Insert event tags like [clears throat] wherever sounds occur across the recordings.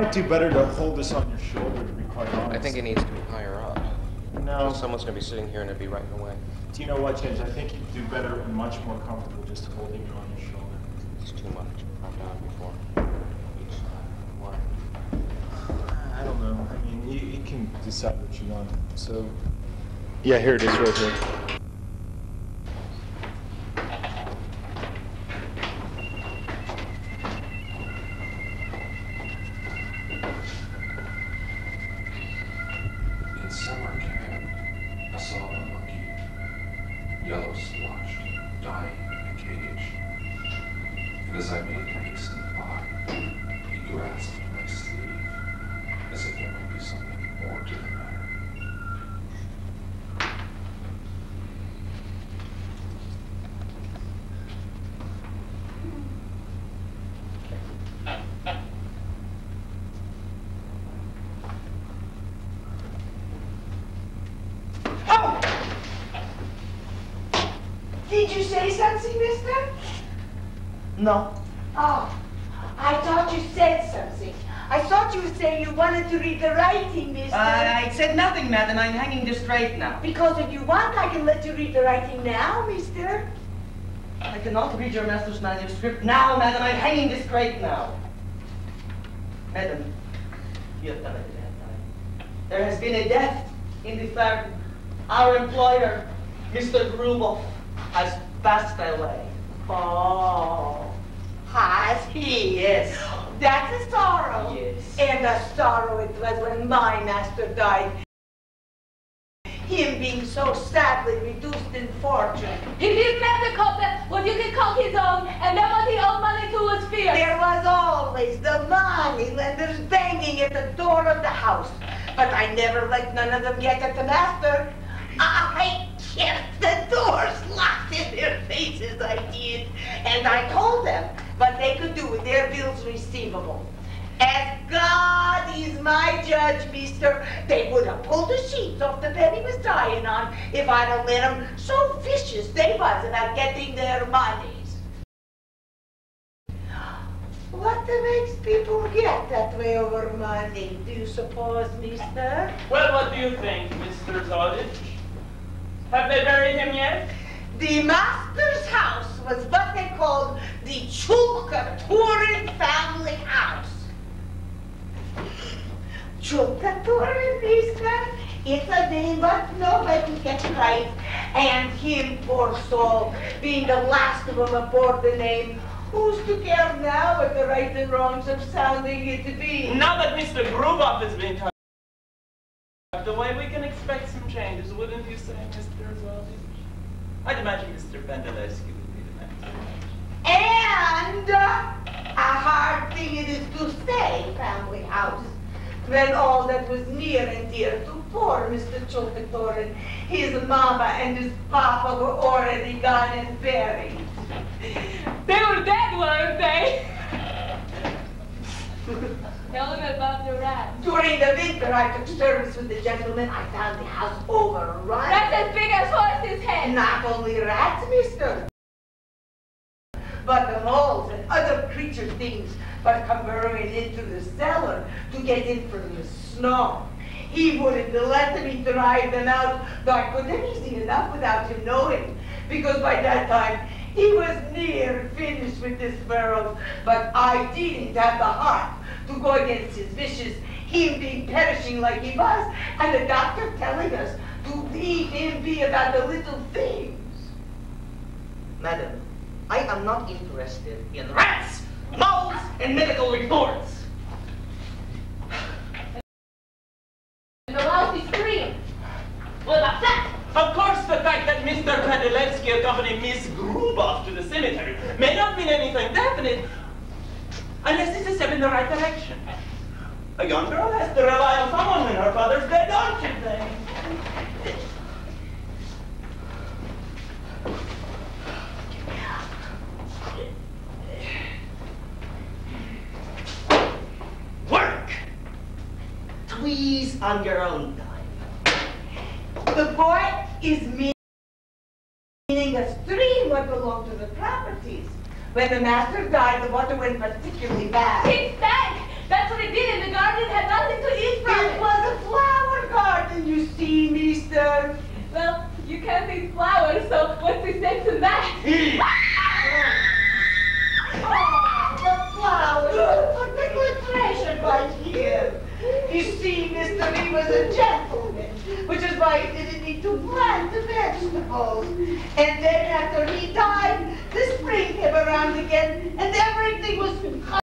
might do better to hold this on your shoulder, to be quite honest. I think it needs to be higher up. No. Someone's going to be sitting here and it'd be right in the way. Do you know what, James? I think you'd do better and much more comfortable just holding it on your shoulder. It's too much. I've done it before. Each side. Why? I don't know. I mean, you, you can decide what you want. So, yeah, here it is right here. Madam. I'm hanging this right now. Because if you want, I can let you read the writing now, mister. I cannot read your master's manuscript now, madam. I'm hanging this right now. Madam, you have done it. There has been a death in the firm. Our employer, Mr. Gruboff, the penny was dying on if I'd have let them so vicious they was about getting their monies. What makes people get that way over money, do you suppose, mister? Well, what do you think, Mr. Zoditch? Have they buried him yet? The master's house was what they called the Chulkaturin family house. Chulkaturin, mister? It's a name but nobody gets right. And him, poor soul, being the last of them aboard the name, who's to care now what the right and wrongs of sounding it to be? Now that Mr. Gruboff has been tucked away, we can expect some changes, wouldn't you say, Mr. Zoditch? I'd imagine Mr. Pendelewski would be the next. And uh, a hard thing it is to say, family house, when all that was near and dear to poor Mr. Chulkaturin, his mama and his papa were already gone and buried. They were dead, weren't they? [laughs] Tell them about the rats. During the winter, I took service with the gentleman. I found the house overrun. Rats as big as horses' heads. Not only rats, mister, but the moles and other creature things but come burrowing into the cellar to get in from the snow. He wouldn't let me drive them out, though I could have easy enough without him knowing, because by that time he was near finished with this world. But I didn't have the heart to go against his wishes, him being perishing like he was, and the doctor telling us to leave him be about the little things. Madam, I am not interested in rats, moles, and medical reports. And the lousy scream. Well, that's that. Of course, the fact that Mr. Pendelewski accompanied Miss Gruboff to the cemetery may not mean anything definite, unless it's a step in the right direction. A young girl has to rely on someone when her father's dead, don't you think? please on your own time. The boy is meaning a stream what belonged to the properties. When the master died, the water went particularly bad. It stank! That's what it did, and the garden had nothing to eat from it. It was a flower garden, you see, mister. Well, you can't eat flowers, so what's the sense to that? [laughs] oh, the flowers! A particular treasure right here. You see, Mr. Lee was a gentleman, which is why he didn't need to plant the vegetables. And then after he died, the spring came around again, and everything was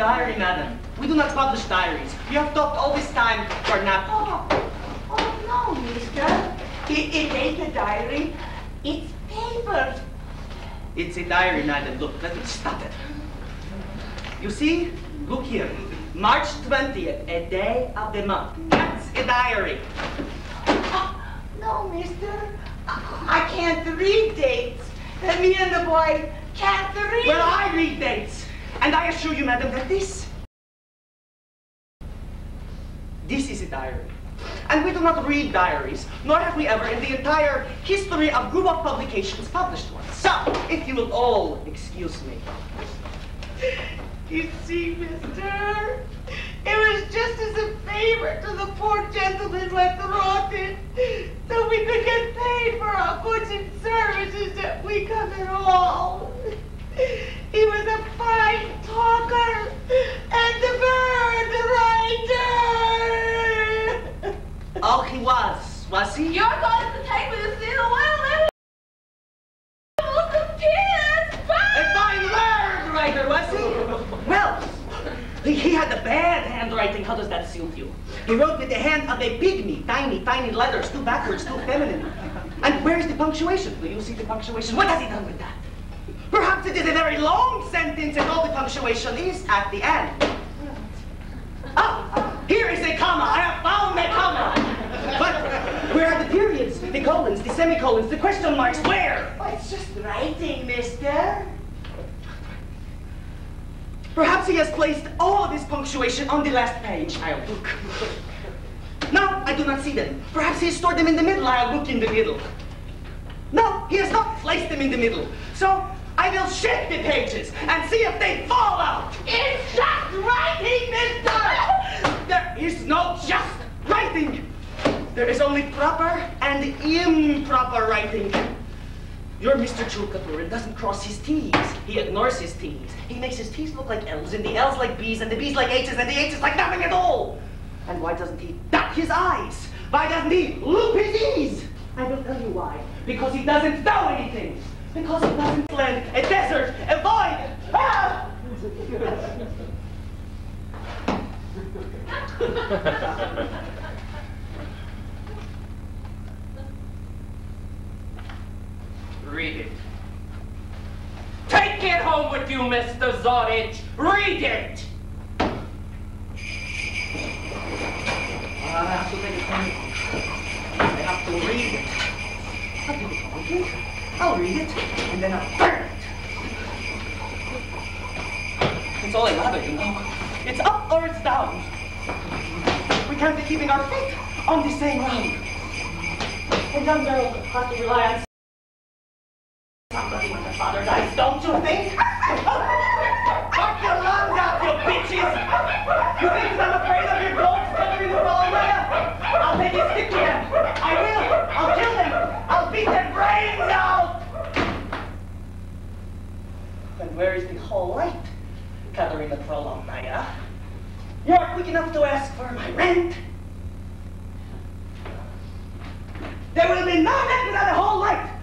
diary, madam. We do not publish diaries. We have talked all this time for nothing. Oh, oh no, mister. It, it ain't a diary. It's paper. It's a diary, madam. Look, let me stop it. You see? Look here. March 20th, a day of the month. That's a diary. Oh, no, mister. I, I can't read dates. And me and the boy can't read. Well, I read dates. And I assure you, madam, that this... This is a diary. And we do not read diaries, nor have we ever in the entire history of Gruboff publications published one. So, if you will all excuse me. You see, mister, it was just as a favor to the poor gentleman wrote it, so we could get paid for our goods and services that we come at all. He was a fine talker and a bird writer. Oh, he was, was he? You're going to take me to see the whale and. A fine word writer, was he? Well, he, had a bad handwriting. How does that suit you? He wrote with the hand of a pygmy, tiny, tiny letters, too backwards, too feminine. And where's the punctuation? Do you see the punctuation? What has he done with that? Perhaps it is a very long sentence and all the punctuation is at the end. Ah, here is a comma. I have found a comma. But where are the periods, the colons, the semicolons, the question marks? Where? Oh, it's just writing, mister. Perhaps he has placed all of his punctuation on the last page. I'll look. No, I do not see them. Perhaps he has stored them in the middle. I'll look in the middle. No, he has not placed them in the middle. So I will shift the pages and see if they fall out. It's just writing, mister! [laughs] There is no just writing. There is only proper and improper writing. Your Mr. Chulkaturin doesn't cross his T's. He ignores his T's. He makes his T's look like L's, and the L's like B's, and the B's like H's, and the H's like nothing at all. And why doesn't he dot his I's? Why doesn't he loop his E's? I will tell you why. Because he doesn't know anything. Because he doesn't land a desert, a void. Ah! Read it. Take it home with you, Mr. Zoditch. Read it. I have to take it. I have to read it. I'll read it, and then I'll burn it. It's all I gather, you know. It's up or it's down. We can't be keeping our feet on the same ground. A young girl has to rely on somebody when her father dies, don't you think? [laughs] Fuck your lungs out, you bitches! You think I'm afraid of your dogs covering the wrong? I'll make you stick to them. I will. I'll kill them. I'll beat their brains out. And where is the whole light, Katerina Prolomnaya? You are quick enough to ask for my rent. There will be no rent without a whole light.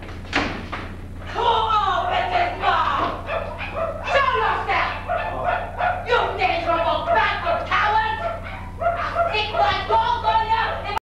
Stick my balls on you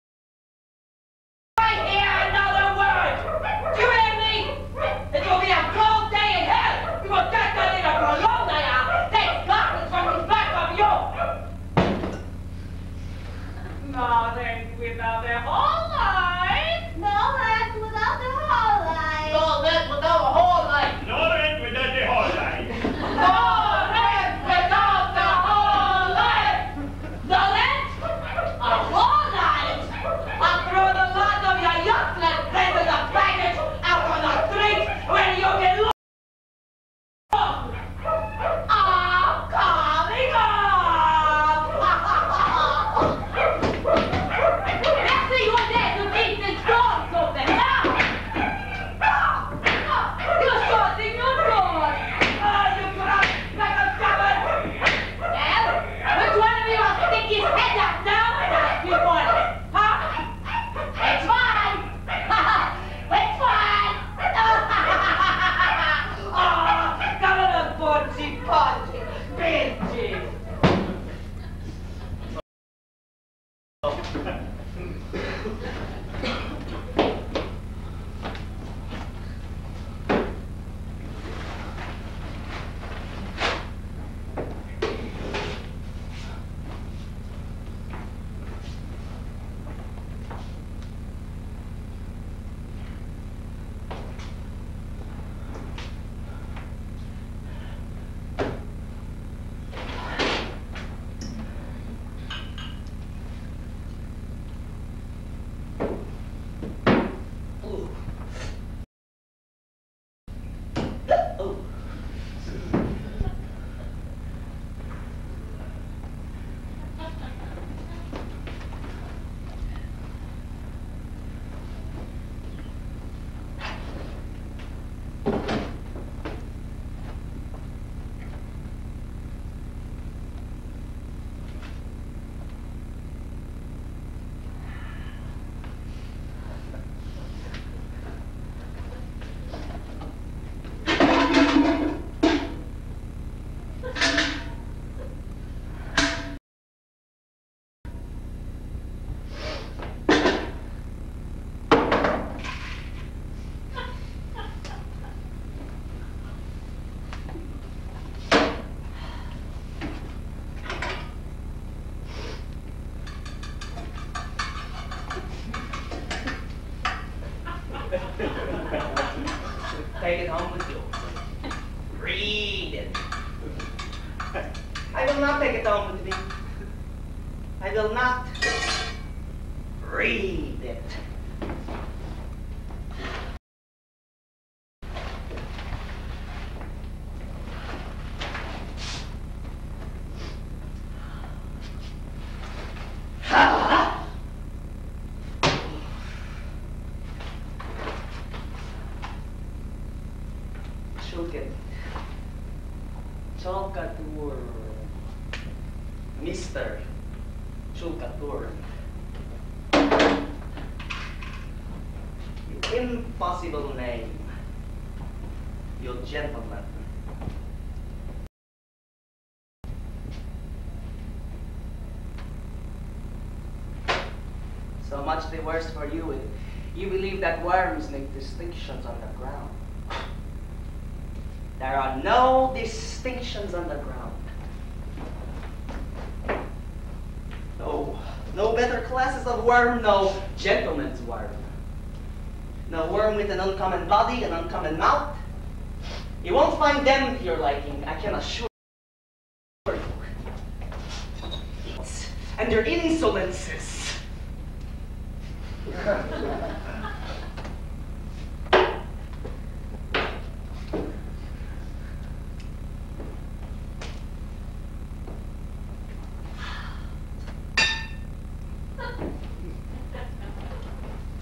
impossible name. You gentleman. So much the worse for you if you believe that worms make distinctions on the ground. There are no distinctions on the ground. No, no better classes of worm, no. No worm with an uncommon body, an uncommon mouth. You won't find them to your liking, I can assure you. And their insolences.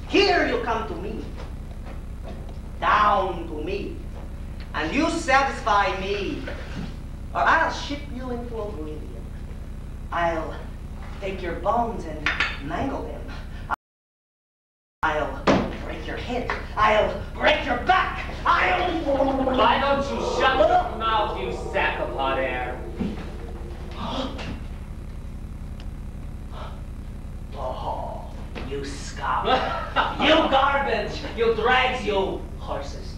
Here you come to me, down to me, and you satisfy me, or I'll ship you into oblivion. I'll take your bones and mangle them. I'll break your head. I'll break your back. I'll. Why don't you shut your mouth, you sack of hot air? Oh, you scum. you garbage. You drags, you horse's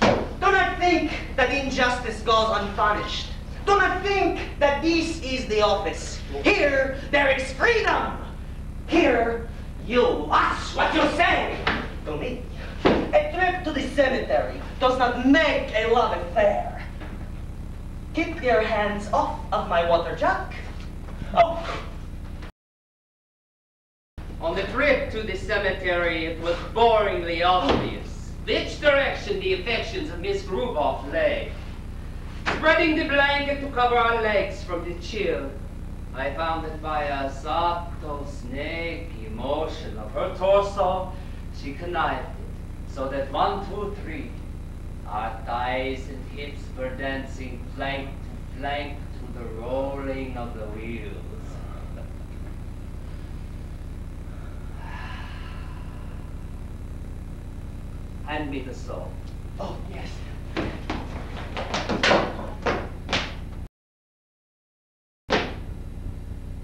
tail. Do not think that injustice goes unpunished. Do not think that this is the office. Here, there is freedom. Here, you watch what you say to me. A trip to the cemetery does not make a love affair. Keep your hands off of my water jug. Oh, On the trip to the cemetery, it was boringly obvious which direction the affections of Miss Gruboff lay. Spreading the blanket to cover our legs from the chill, I found that by a subtle snaky motion of her torso, she connived it, so that one, two, three, our thighs and hips were dancing flank to flank to the rolling of the wheels. Hand me the soap. oh, yes.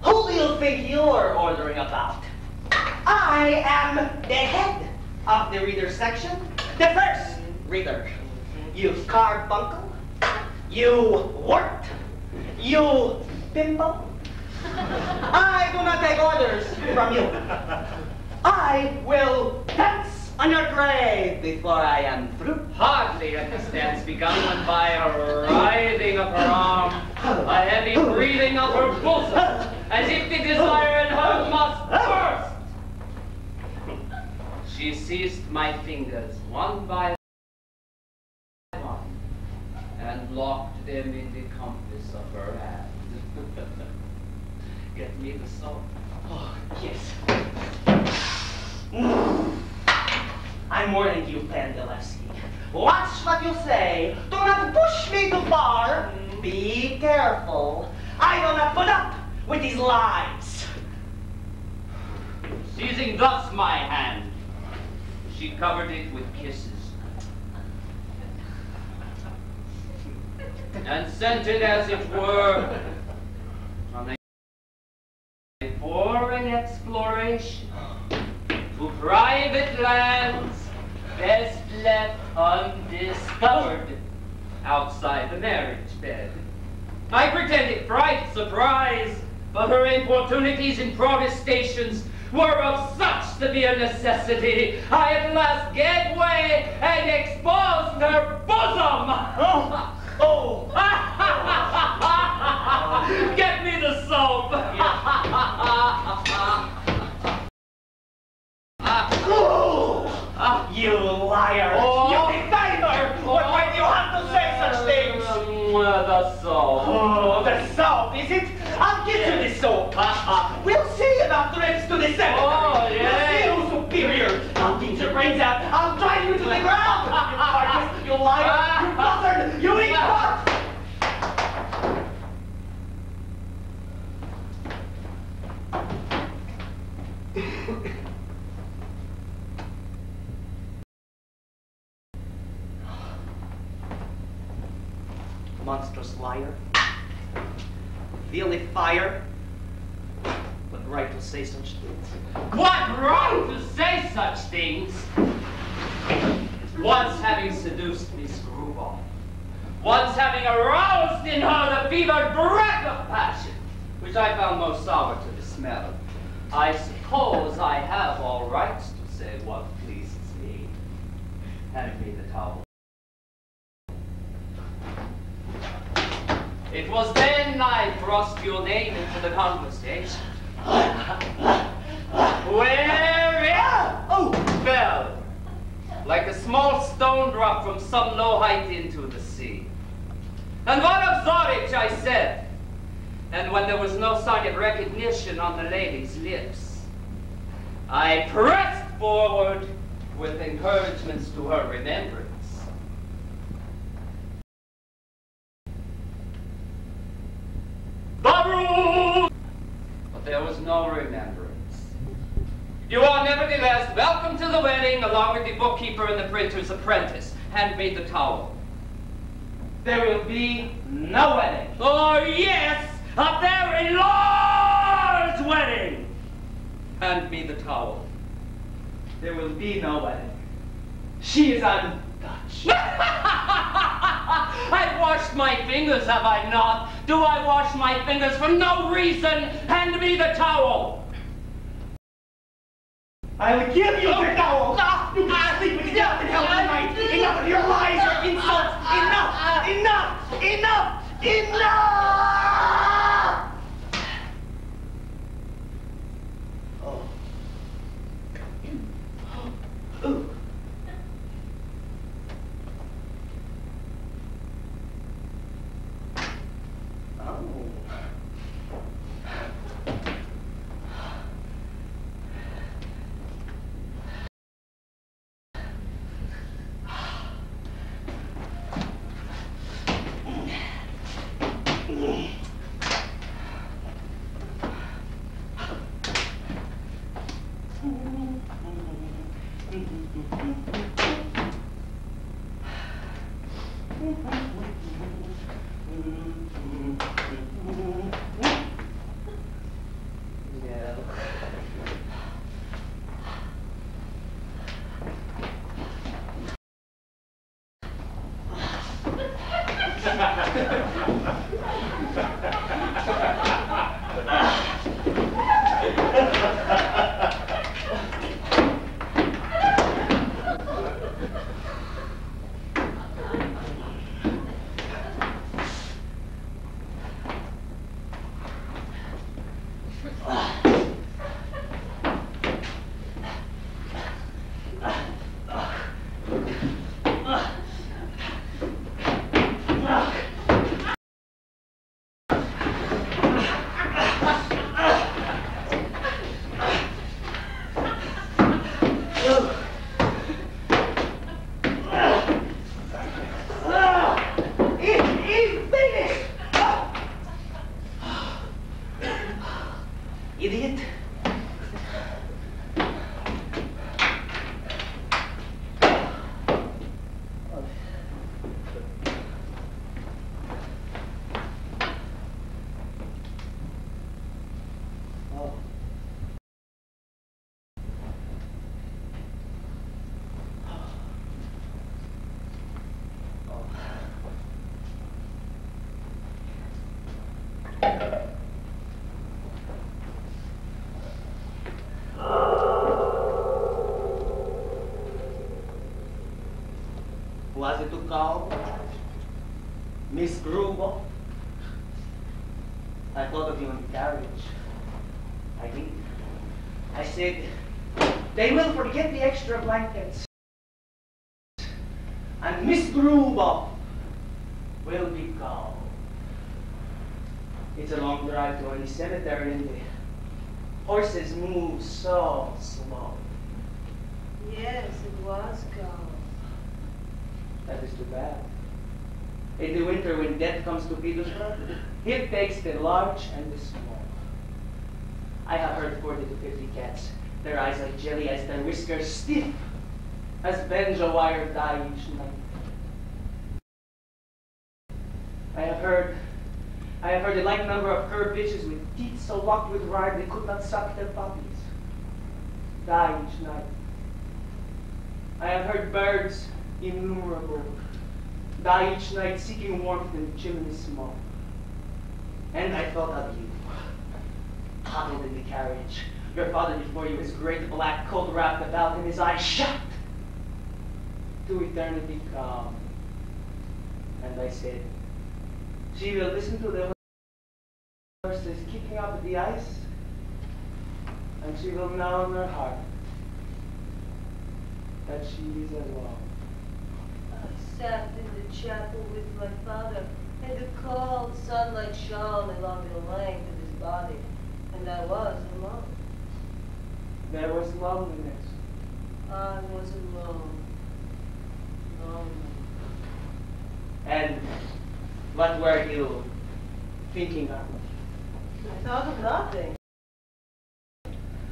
Who do you think you're ordering about? I am the head of the reader section, the first reader. Mm-hmm. You carbuncle, you wart, you pimple. [laughs] I do not take orders from you. I will dance on your grave before I am through. Hardly had the dance begun when by a writhing of her arm, a heavy breathing of her bosom, as if the desire in her must burst. She seized my fingers one by one and locked them in the compass of her hand. [laughs] Get me the soap. Oh, yes. I'm warning you, Pandalewski. Watch what you say. Do not push me too far. Be careful. I do not put up with these lies. Seizing thus my hand, she covered it with kisses. And sent it, as it were, on a foreign exploration to private lands best left undiscovered outside the marriage bed. I pretended fright, surprise, but her importunities and protestations were of such severe necessity, I at last gave way and exposed her bosom. Oh, [laughs] oh. [laughs] Get me the soap! [laughs] Ah, you liar! Oh. You deceiver! What, why do you have to say such things? Um, the soap. Oh, the soap, is it? I'll get you the soap. we'll see about the rest to the cemetery. Oh, We'll yeah. see who's superior. I'll beat your brains out. I'll drive you to the ground. you carcass, you liar, you buzzard, you eat [laughs] Monstrous liar. Feel fire. What right to say such things. What right to say such things? Once having seduced Miss Gruboff, once having aroused in her the fevered breath of passion, which I found most sour to the smell, I suppose I have all rights to say what pleases me. Hand me the towel. It was then I thrust your name into the conversation. Where it oh, fell, like a small stone drop from some low height into the sea. And what of Zorich, I said. And when there was no sign of recognition on the lady's lips, I pressed forward with encouragements to her remembrance. But there was no remembrance. You are nevertheless welcome to the wedding along with the bookkeeper and the printer's apprentice. Hand me the towel. There will be no wedding. Oh, yes! A very large wedding! Hand me the towel. There will be no wedding. She is untouched. [laughs] I've washed my fingers, have I not? Do I wash my fingers for no reason? Hand me the towel. I will give you the towel. [laughs] Ah, you can sleep with yourself in hell tonight. Enough of your lies, your insults. Ah, ah, enough, enough, enough, enough. Call Miss Gruboff? I thought of you in the carriage. I did. I said, they will forget the extra blankets. And Miss Gruboff will be gone. It's a long drive to any cemetery and the horses move so slow. Yes, it was gone. That is too bad. In the winter, when death comes to Petersburg, he takes the large and the small. I have heard 40 to 50 cats, their eyes like jelly as their whiskers stiff as banjo wire die each night. I have heard, I have heard a like number of cur bitches with teeth so locked with rime they could not suck their puppies die each night. I have heard birds innumerable die each night seeking warmth in the chimney smoke. And I thought of you, huddled in the carriage, your father before you, his great black coat wrapped about him, his eyes shut to eternity come. And I said, she will listen to the horses kicking up the ice, and she will know in her heart that she is alone. I sat in the chapel with my father, and the cold sunlight shone along the length of his body, and I was alone. There was loneliness. I was alone. Lonely. And what were you thinking of? I thought of nothing.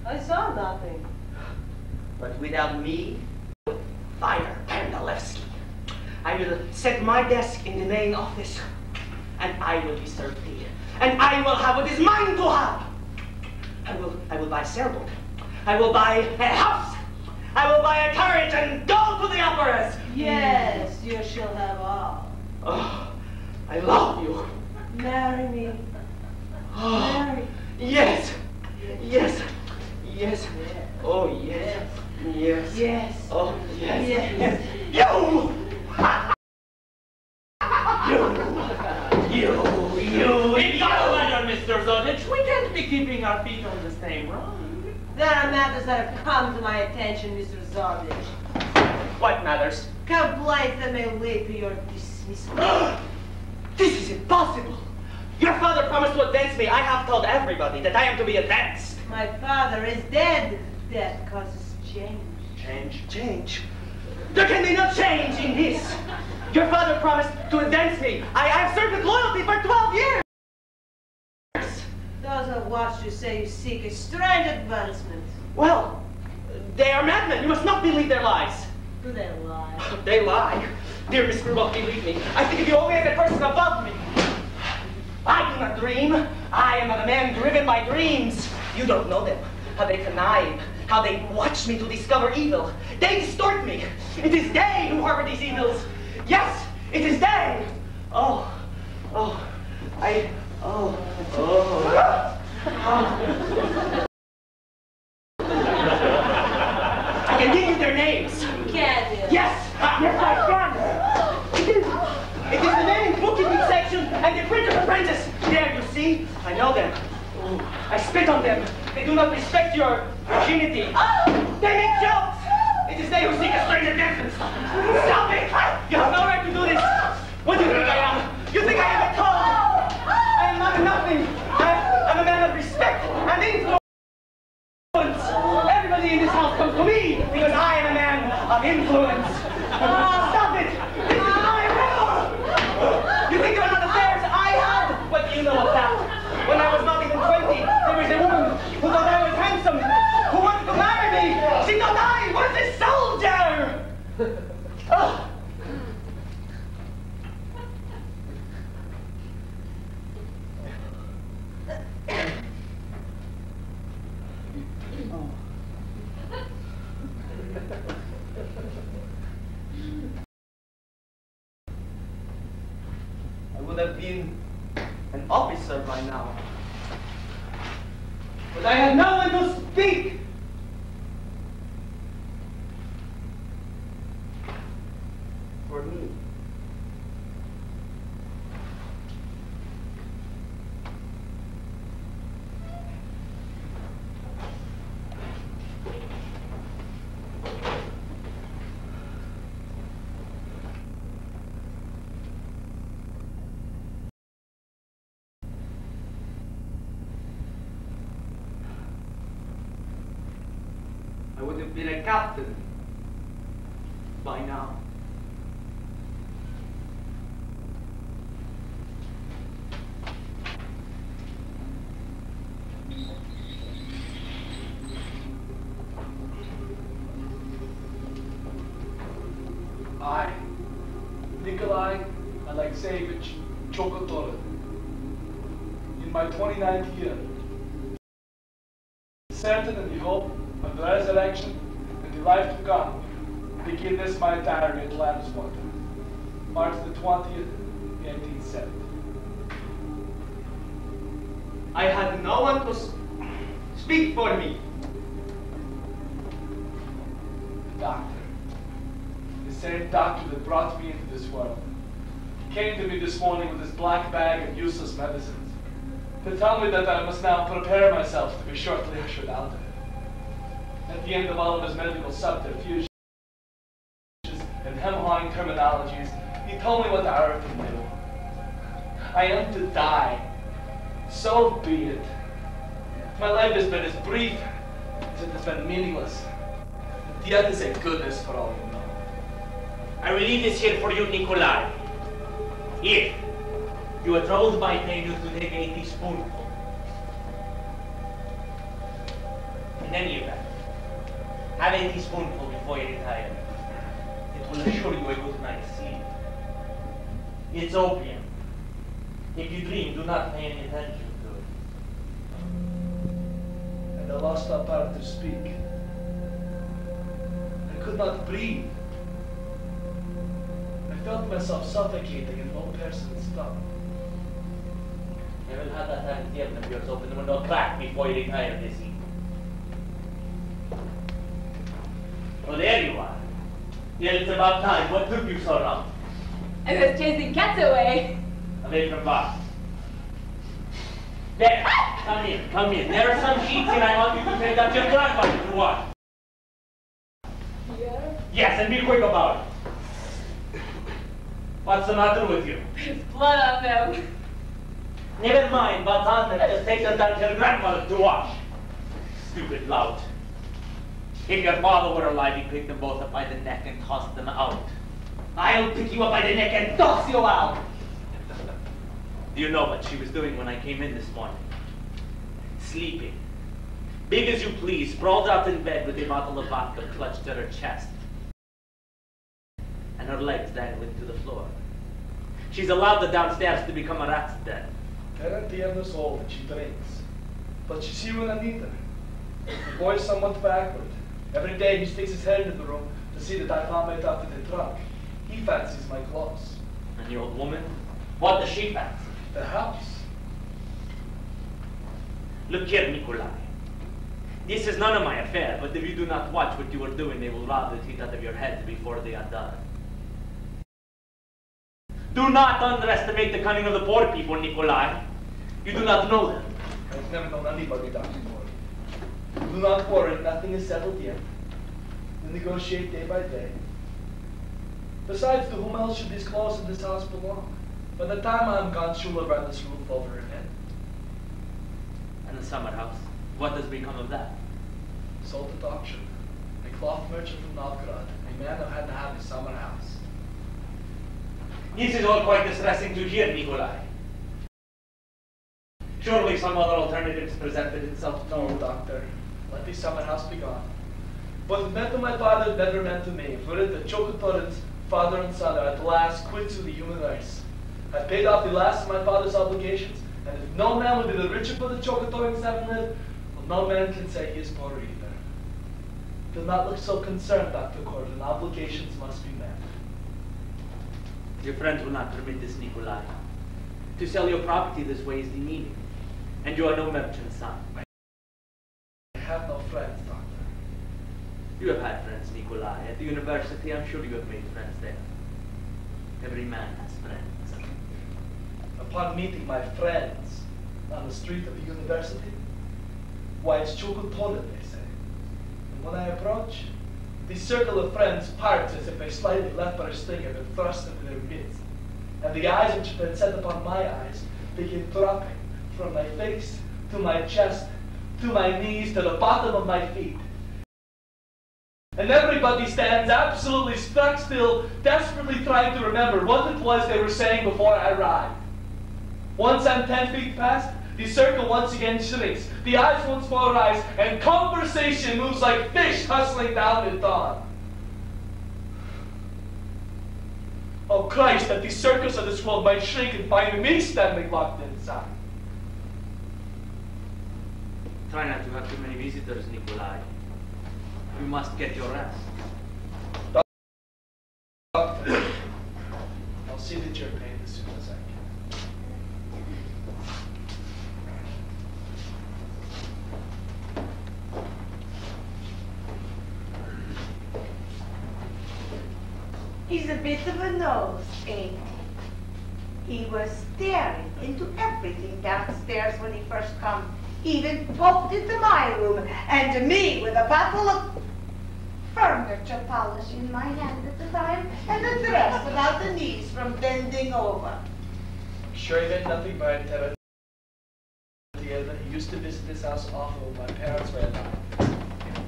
I saw nothing. But without me, fire Pandalevsky. I will set desk in the main office, and I will be served tea. And I will have what is mine to have. I will, I will buy a sailboat. I will buy a house. I will buy a carriage and go to the operas. Yes, you shall have all. Oh, I love you. Marry me. Oh, Marry. yes, yes, yes. Oh, yes, yes. Yes. Oh, yes. Yes. You! you! You! You! It's You! not matter, Mr. Zoditch. We can't be keeping our feet on the same rung. There are matters that have come to my attention, Mr. Zoditch. What matters? Complaints that may lead to your dismissal. this is impossible! Your father promised to advance me. I have told everybody that I am to be advanced. My father is dead. Death causes change. Change, change. There can be no change in this. Your father promised to advance me. I have served with loyalty for 12 years. Those who watch you say you seek a strange advancement. Well, they are madmen. You must not believe their lies. Do they lie? They lie. Dear Miss Gruboff, believe me. I think of you only as a person above me. I do not dream. I am a man driven by dreams. You don't know them. How they connive. How they watch me to discover evil. They distort me. It is they who harbor these evils. Yes, it is they. Oh, oh, I, oh, oh. oh. [laughs] I can give you their names. Can't you? Yes! Yes, I can! It is, it is the man in bookkeeping section and the printer's apprentice. There, you see? I know them. Ooh, I spit on them. They do not respect your virginity. They make jokes! It is they who seek a strange advancement. Stop it! You have no right to do this. What do you think I am? You think I am a code? I am not nothing. I'm a man of respect and influence. Everybody in this house comes to me because I am a man of influence. This my diary at Lamswater, March the 20th, 1870. I had no one to speak for me. The doctor, the same doctor that brought me into this world, came to me this morning with his black bag of useless medicines to tell me that I must now prepare myself to be shortly ushered out of it. At the end of all of his medical subterfuges told me what the earth can do. I am to die. So be it. My life has been as brief as it has been meaningless. Death is a goodness for all you know. I leave this here for you, Nikolai. If you are told by Daniel to take a teaspoonful. In any event, have a teaspoonful before you retire. It will assure you a good. It's opium. If you dream, do not pay any attention to it. and I lost my power to speak. I could not breathe. I felt myself suffocating and no person's stop. I will have that hand of yours open the window crack before you retire this evening. Well, there you are. Yeah, it's about time. What took you so long? I was chasing cats away. Away from boss. There, come in, come in. There are some sheets here I want you to take up your grandmother to wash. Yeah. Yes, and be quick about it. What's the matter with you? There's blood on them. Never mind what's on them. Just take them down to your grandmother to wash. Stupid lout. If your father were alive, he'd pick them both up by the neck and toss them out. I'll pick you up by the neck and toss you out. Do you know what she was doing when I came in this morning? Sleeping. Big as you please, sprawled out in bed with a bottle of vodka clutched at her chest. And her legs dangling to the floor. She's allowed the downstairs to become a rat's den. Guarantee years old and she drinks. But you see when I need her. The boy's somewhat backward. Every day he sticks his head into the room to see that I found my out in the trunk. He fancies my clothes. And the old woman? What does she fancy? The house. Look here, Nikolai. This is none of my affair, but if you do not watch what you are doing, they will rob the teeth out of your head before they are done. Do not underestimate the cunning of the poor people, Nikolai. You do not know them. I've never known anybody, Dr. Moore. Do not worry, nothing is settled yet. We negotiate day by day. Besides, to whom else should these clothes in this house belong? By the time I'm gone, she will have run this roof over her head. And the summer house. What has become of that? Sold at auction. A cloth merchant from Novgorod, a man who had to have his summer house. This is all quite distressing to hear, Nikolai. Surely some other alternatives presented itself to No, doctor. Let the summer house be gone. What was meant to my father never meant to me. For it, the Chulkaturins, father and son, are at last quit to the human race. I've paid off the last of my father's obligations, and if no man will be the richer for the Chulkaturins having lived, well, no man can say he is poorer either. Do not look so concerned, Dr. Gordon. Obligations must be met. Your friends will not permit this, Nikolai. To sell your property this way is demeaning. And you are no merchant son. I have no friends, Doctor. You have had friends, Nikolai. At the university, I'm sure you have made friends there. Every man has friends. Upon meeting my friends on the street of the university, why it's Chulkaturin, they say. And when I approach, the circle of friends parts as if a slightly leper sting had been thrust into their midst. And the eyes which have been set upon my eyes begin dropping from my face to my chest, to my knees, to the bottom of my feet. And everybody stands absolutely stuck still, desperately trying to remember what it was they were saying before I arrived. Once I'm 10 feet past, the circle once again shrinks, the eyes once more rise, and conversation moves like fish hustling down in dawn. Oh Christ, that the circles of this world might shrink and find me standing locked inside. Try not to have too many visitors, Nikolai. You must get your rest. Doctor, I'll see that you're paid as soon as I can. He's a bit of a nose, ain't he? He was staring into everything downstairs when he first come. Even popped into my room and to me with a bottle of furniture polish in my hand at the time and a dress without the knees from bending over. Sure he meant nothing by it, Terra. He used to visit this house often my parents were alive.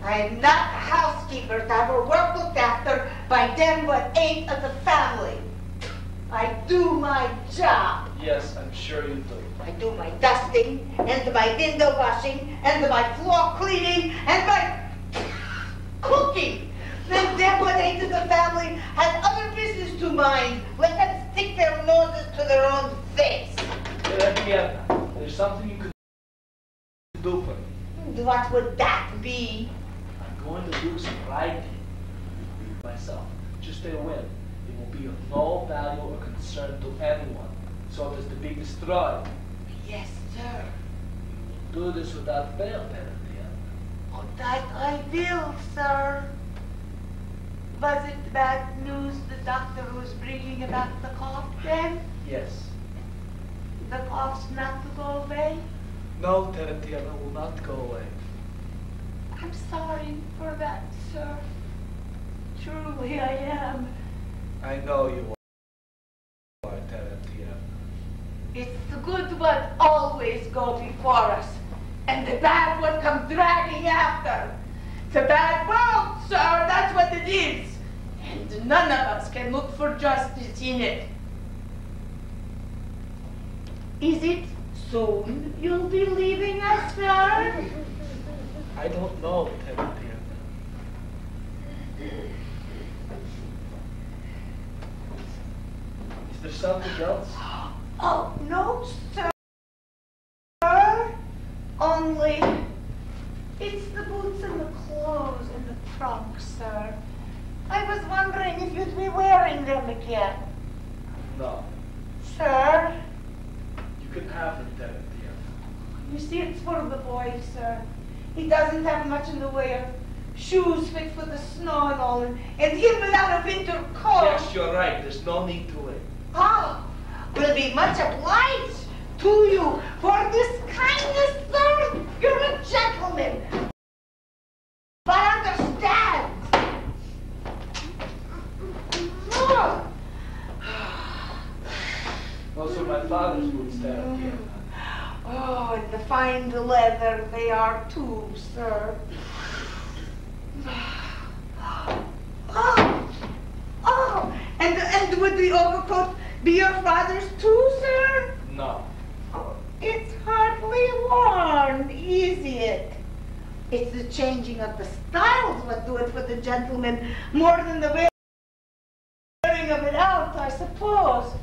I'm not a housekeeper to have her work looked after by them what ain't of the family. I do my job. Yes, I'm sure you do. I do my dusting, and my window washing, and my floor cleaning, and my cooking. Then ain't of the family has other business to mind. Let them stick their noses to their own face. Terra, there's something you could do for me. What would that be? I'm going to do some writing myself. Just stay aware. Will be of no value or concern to anyone. So it is the be destroyed. Yes, sir. Do this without fail, Terra. Oh, that I will, sir. Was it bad news the doctor was bringing about the cough then? Yes. The cough's not to go away? No, Terra will not go away. I'm sorry for that, sir. Truly I am. I know you are. It's the good one always go before us, and the bad one come dragging after. It's a bad world, sir, that's what it is. And none of us can look for justice in it. Is it soon you'll be leaving us, sir? I don't know, Terra. Is there something else? Oh, no, sir. Only it's the boots and the clothes and the trunk, sir. I was wondering if you'd be wearing them again. No. Sir, You can have them, Terra. you see, it's for the boy, sir. He doesn't have much in the way of shoes fit for the snow and all, and, and him without a winter coat. Yes, you're right. There's no need to wait. Ah, will be much obliged to you for this kindness, sir. You're a gentleman. But understand. Oh, are my father's boots, Terra. oh, and the fine leather they are too, sir. Oh, oh, and, and would the overcoat be your father's too, sir? No. Oh, it's hardly worn, is it? It's the changing of the styles what do it for the gentleman more than the wearing of it out, I suppose.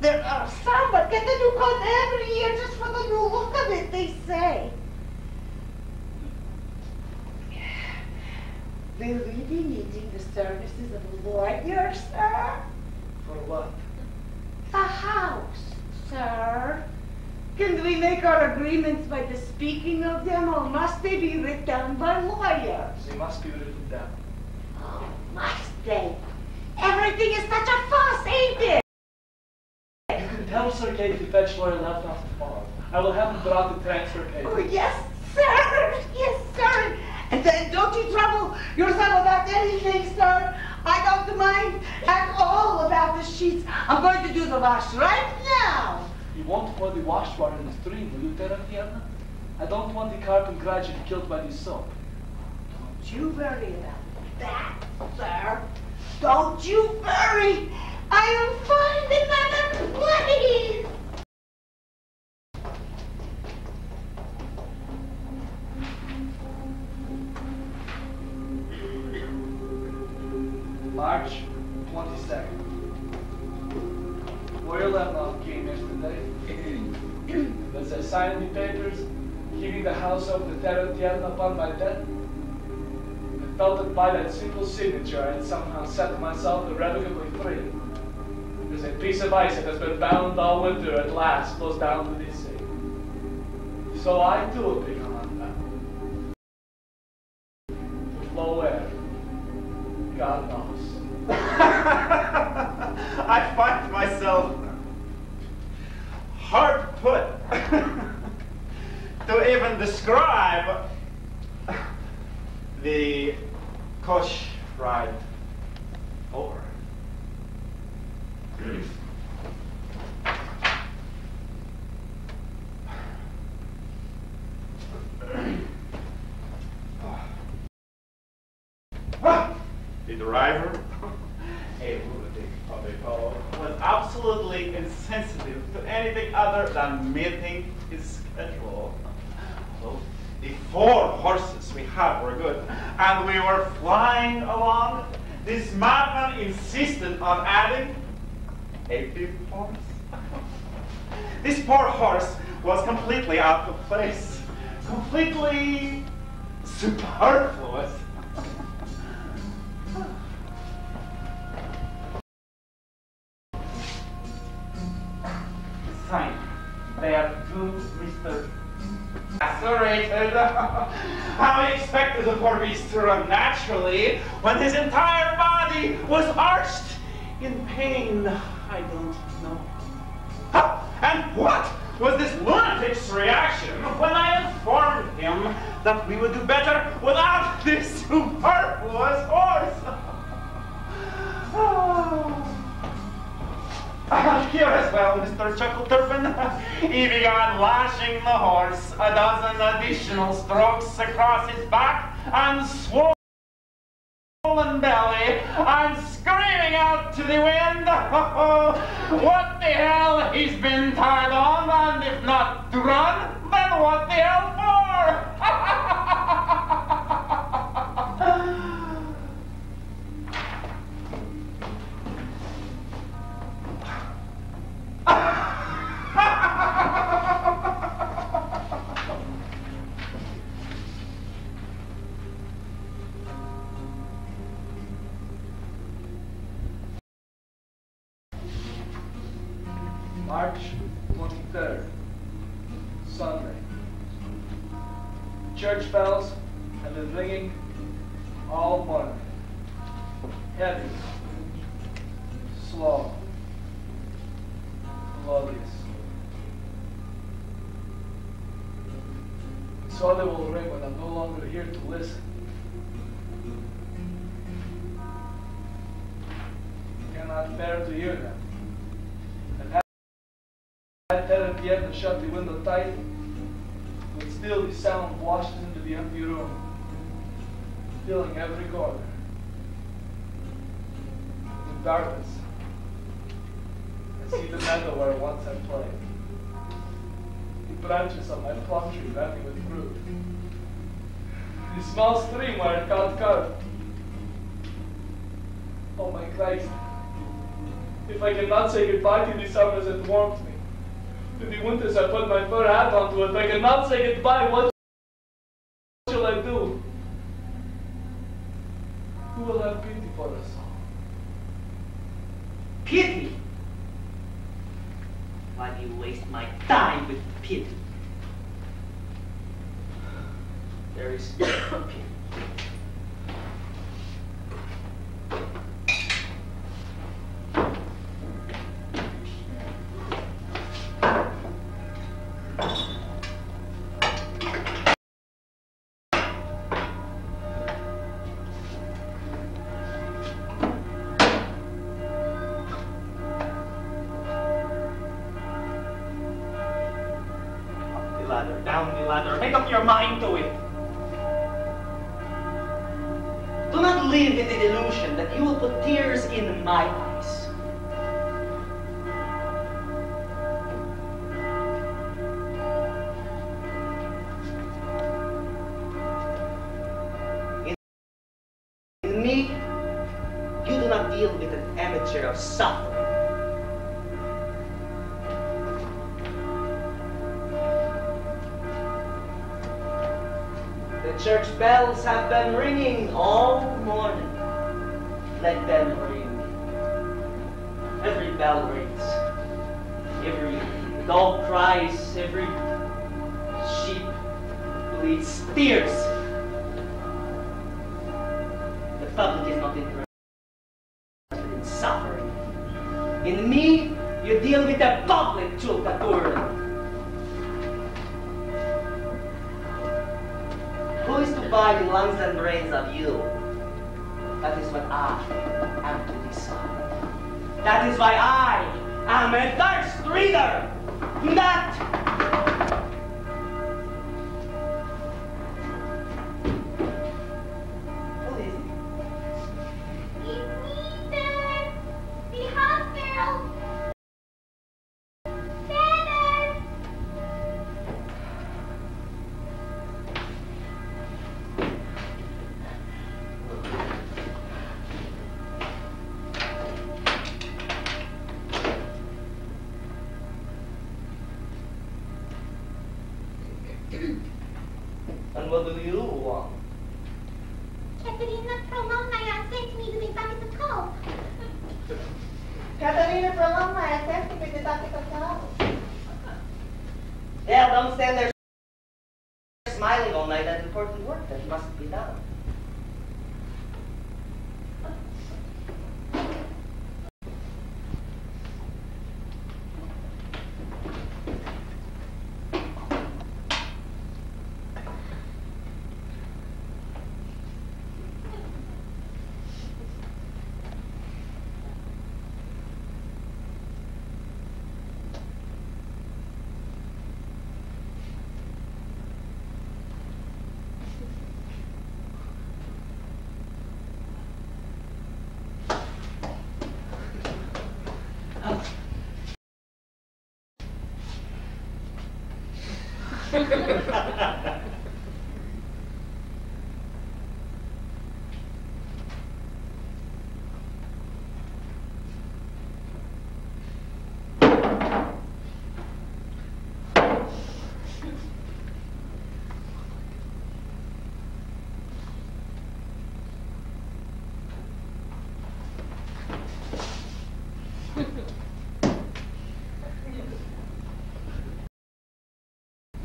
There are some that get a new coat every year just for the new look of it, they say. Will we be needing the services of a lawyer, sir? For what? The house, sir. Can we make our agreements by the speaking of them, or must they be written down by lawyers? They must be written down. Oh, must they? Everything is such a fuss, ain't it? You can tell Sergei to fetch lawyer left off tomorrow. I will have him put out the transfer Oh, yes, sir. Yes, sir. And then don't you trouble yourself about anything, sir. I don't mind at all about the sheets. I'm going to do the wash right now. You won't pour the wash water in the stream, will you, Terra I don't want the carpet gradually killed by the soap. Don't you worry about that, sir. Don't you worry. I'll find another place. March 22nd. Royal Lebanon came yesterday. As I signed the papers, giving the house of the Terentian upon my death, I felt that by that simple signature I had somehow set myself irrevocably free. As a piece of ice that has been bound all winter at last flows down to the sea. So I too become unbound. To flow where? God knows. [laughs] I find myself hard put [laughs] to even describe the Kosh ride over. [clears throat] Ah. Ah. The driver, [laughs] was absolutely insensitive to anything other than meeting his schedule. Well, the four horses we had were good, and we were flying along. This madman insisted on adding a fifth horse. This poor horse was completely out of place, completely superfluous. [laughs] How he expected the poor beast to run naturally when his entire body was arched in pain? I don't know. Huh, And what was this lunatic's reaction when I informed him that we would do better without this [laughs] superfluous horse? [laughs] Oh. Here as well, Mr. Chulkaturin. [laughs] He began lashing the horse a dozen additional strokes across his back and swollen belly and screaming out to the wind, [laughs] what the hell he's been tied on, and if not to run, then what the hell shut the window tight, but still the sound washes into the empty room, filling every corner. In darkness, I see the meadow where once I played. The branches of my plum tree running with fruit. The small stream where it got cut. Oh my Christ. If I cannot say goodbye to the summers that warmed me, to the winters I put my fur hat onto it, if I cannot say goodbye, what five lungs and brains of you. That is what I am to decide. That is why I am a thirst reader, not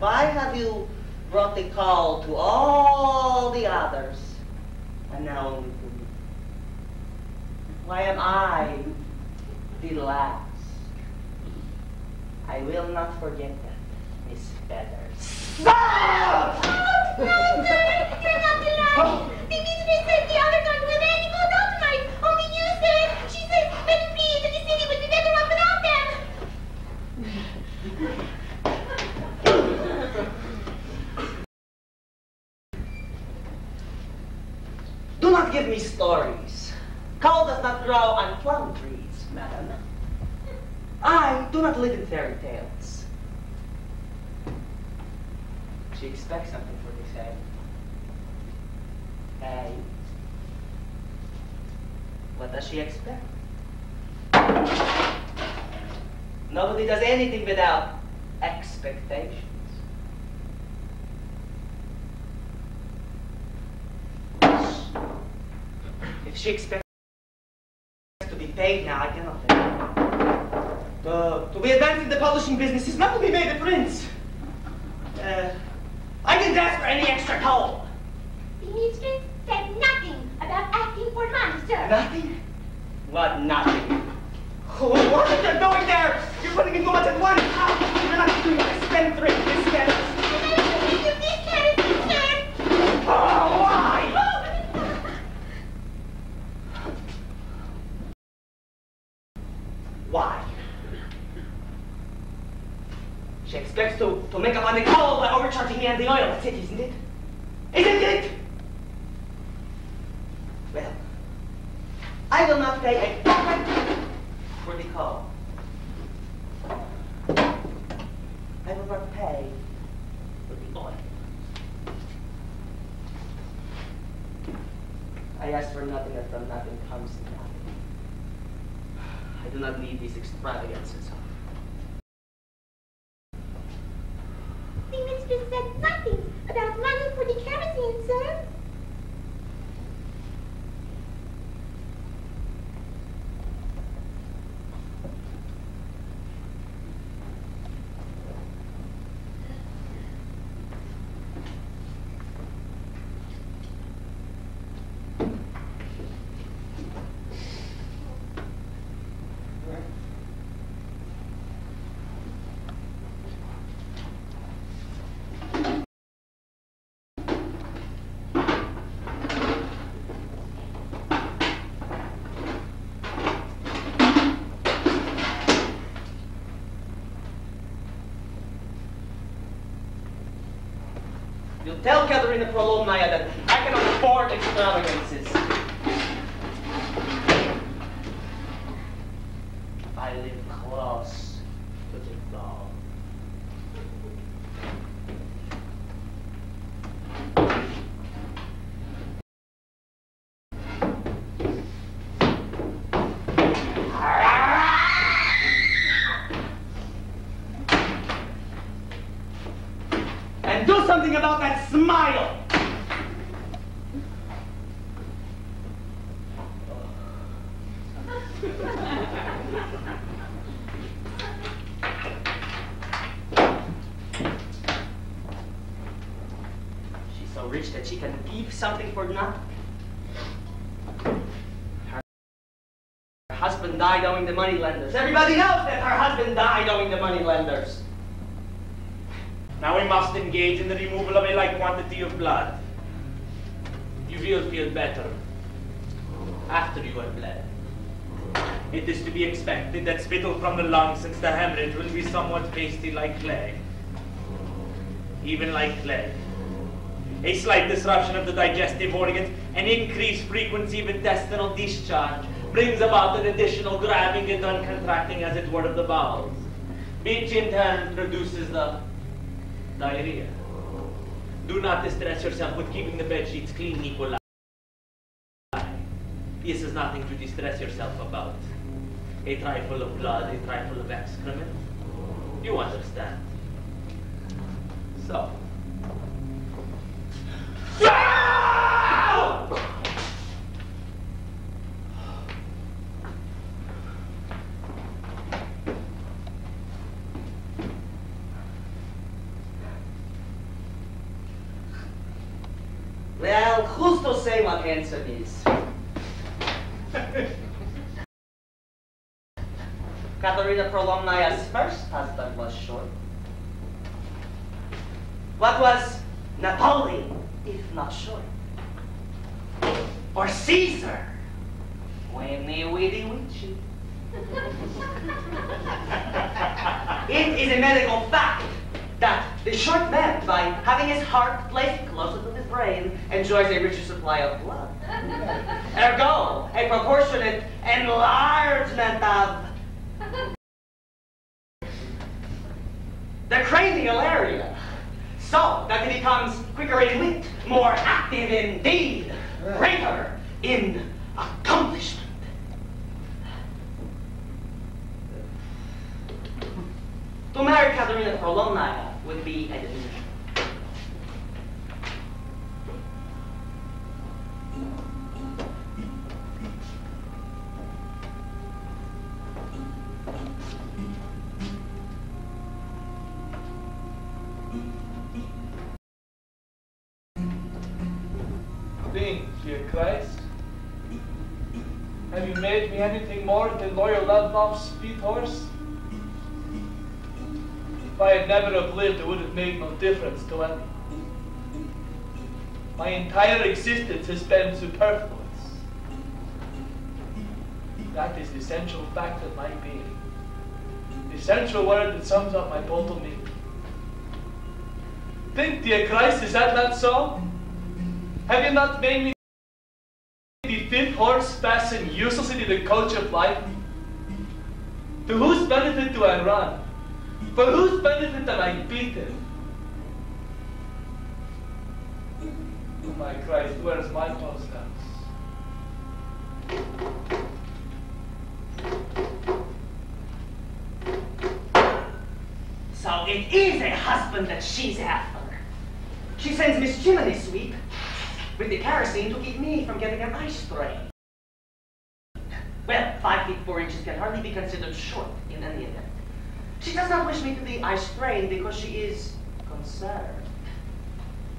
Why have you brought the call to all the others and now only to me? Why am I the last? I will not forget that, Miss Feathers. No! Oh, You're not the last! does she expect? Nobody does anything without expectations. If she expects tell Katerina Prolomnaya that I cannot afford extravagances. I live close to the law. And do something about that smile! She's so rich that she can give something for nothing. Her husband died owing the money lenders. Everybody knows that her husband died owing the money lenders. Now we must engage in the removal of a like quantity of blood. You will feel better after you have bled. It is to be expected that spittle from the lungs since the hemorrhage will be somewhat pasty like clay. Even like clay. A slight disruption of the digestive organs, an increased frequency of intestinal discharge brings about an additional grabbing and uncontracting as it were of the bowels, which in turn produces the diarrhea. Do not distress yourself with keeping the bed sheets clean, Nikolai. This is nothing to distress yourself about. A trifle of blood, a trifle of excrement. You understand. So. Well, who's to handsome is? [laughs] Katerina Prolomnaya's first husband was short. What was Napoleon, if not short? Or Caesar? Winnie Witty Witchy. It is a medical fact that the short man, by having his heart placed closer to the brain, enjoys a richer supply of blood. Ergo, a proportionate enlargement of the cranial area, so that it becomes quicker in wit, more active indeed, greater in accomplishment. To marry Katerina Prolomnaya would be a Ludloff's speed horse? If I had never have lived, it would have made no difference to any. My entire existence has been superfluous. That is the essential fact of my being. The essential word that sums up my total being. Think, dear Christ, is that not so? Have you not made me the 15th horse passing uselessly the coach of life? To whose benefit do I run? For whose benefit am I beaten? Oh my Christ, where's my post house? So it is a husband that she's after. She sends Miss Chimney Sweep with the kerosene to keep me from getting an ice strain. Well, five feet four inches can hardly be considered short in any event. She does not wish me to be ice strained because she is concerned.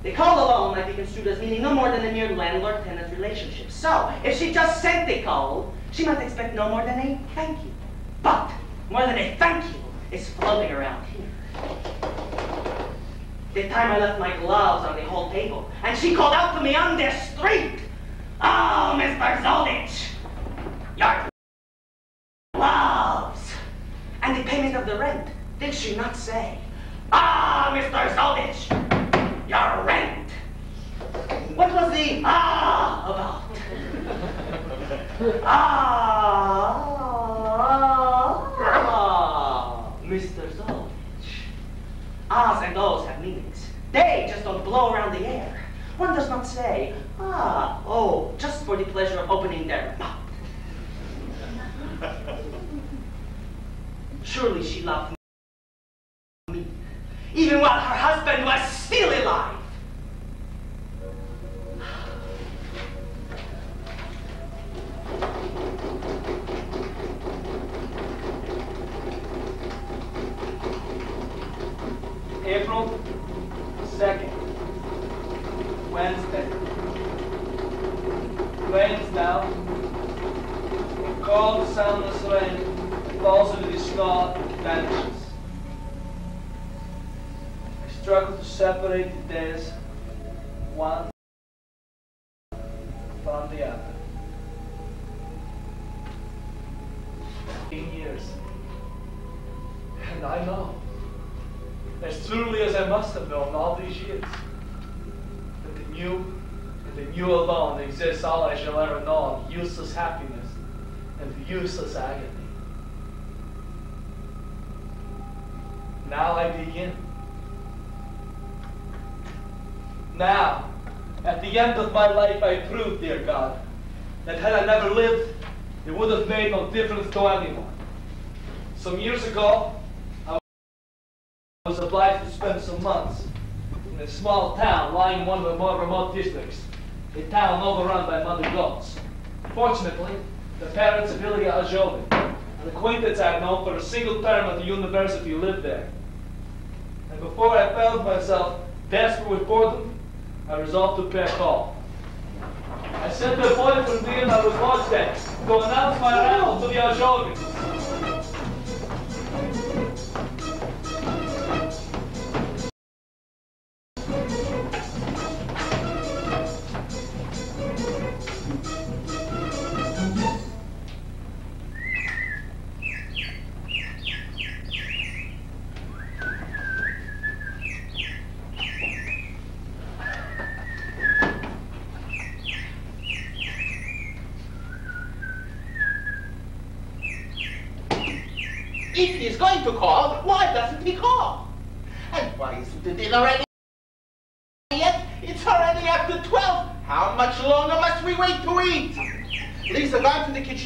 The call alone might be construed as meaning no more than a mere landlord-tenant relationship. So, if she just sent the call, she might expect no more than a thank you. But, more than a thank you is floating around here. The time I left my gloves on the hall table, and she called out to me on the street, ah, Oh, Mr. Zoditch, your gloves! And the payment of the rent, did she not say, Ah, Mr. Zoditch, your rent! What was the ah about? ah, Mr. Zoditch. Ahs and ohs have meanings. They just don't blow around the air. One does not say, ah, oh, just for the pleasure of opening their mouth. Surely she loved me, even while her husband was still alive. April 2nd, Wednesday. Rains down. A cold, soundless rain falls into the snow and vanishes. I struggle to separate the days, one from the other. Eight years. And I know as truly as I must have known all these years, that the new and the new alone exists all I shall ever know of useless happiness and useless agony. Now I begin. Now, at the end of my life, I prove, dear God, that had I never lived, it would have made no difference to anyone. Some years ago, I was obliged to spend some months in a small town lying in one of the more remote districts, a town overrun by mother goats. Fortunately, the parents of Ilya Ajovin, an acquaintance I had known for a single term at the university, lived there. And before I found myself desperate with boredom, I resolved to pay a call. I sent the boy from I was lodged at to announce my arrival to the Ajovins.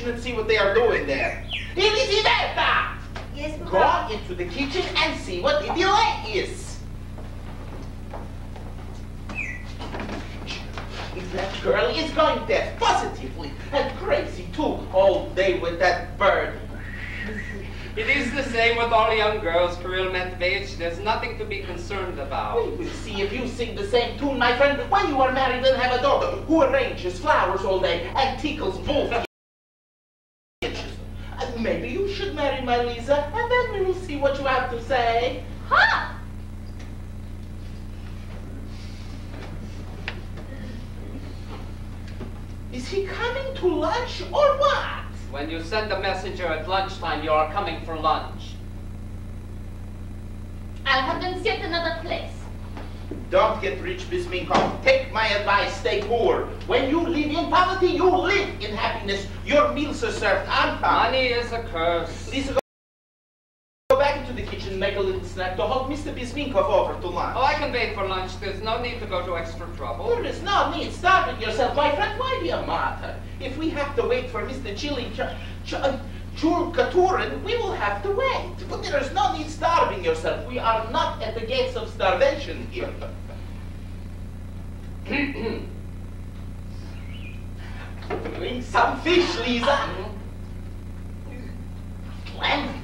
And see what they are doing there. Elisabetta! Yes, Go on into the kitchen and see what the delay is. If that girl is going there positively, and crazy too, all day with that bird. It is the same with all young girls, Kirill Matveyevich. There's nothing to be concerned about. We will see if you sing the same tune, my friend, when you are married and have a daughter who arranges flowers all day and tickles both itches. Uh, Maybe you should marry my Lisa, and then we will see what you have to say. Ha! Is he coming to lunch or what? When you send a messenger at lunchtime, you are coming for lunch. I'll have them set another place. Don't get rich, Bisminkov. Take my advice, stay poor. When you live in poverty, you live in happiness. Your meals are served on time. Money is a curse. Lisa, go- go back into the kitchen, make a little snack to hold Mr. Bisminkov over to lunch. Oh, I can wait for lunch. There's no need to go to extra trouble. There is no need starving yourself, my friend. Why be a martyr? If we have to wait for Mr. Chili Ch- Ch- Chulkaturin, we will have to wait. But there is no need starving yourself. We are not at the gates of starvation here. [coughs] Bring some fish, Lisa. Uh-huh. Lemon.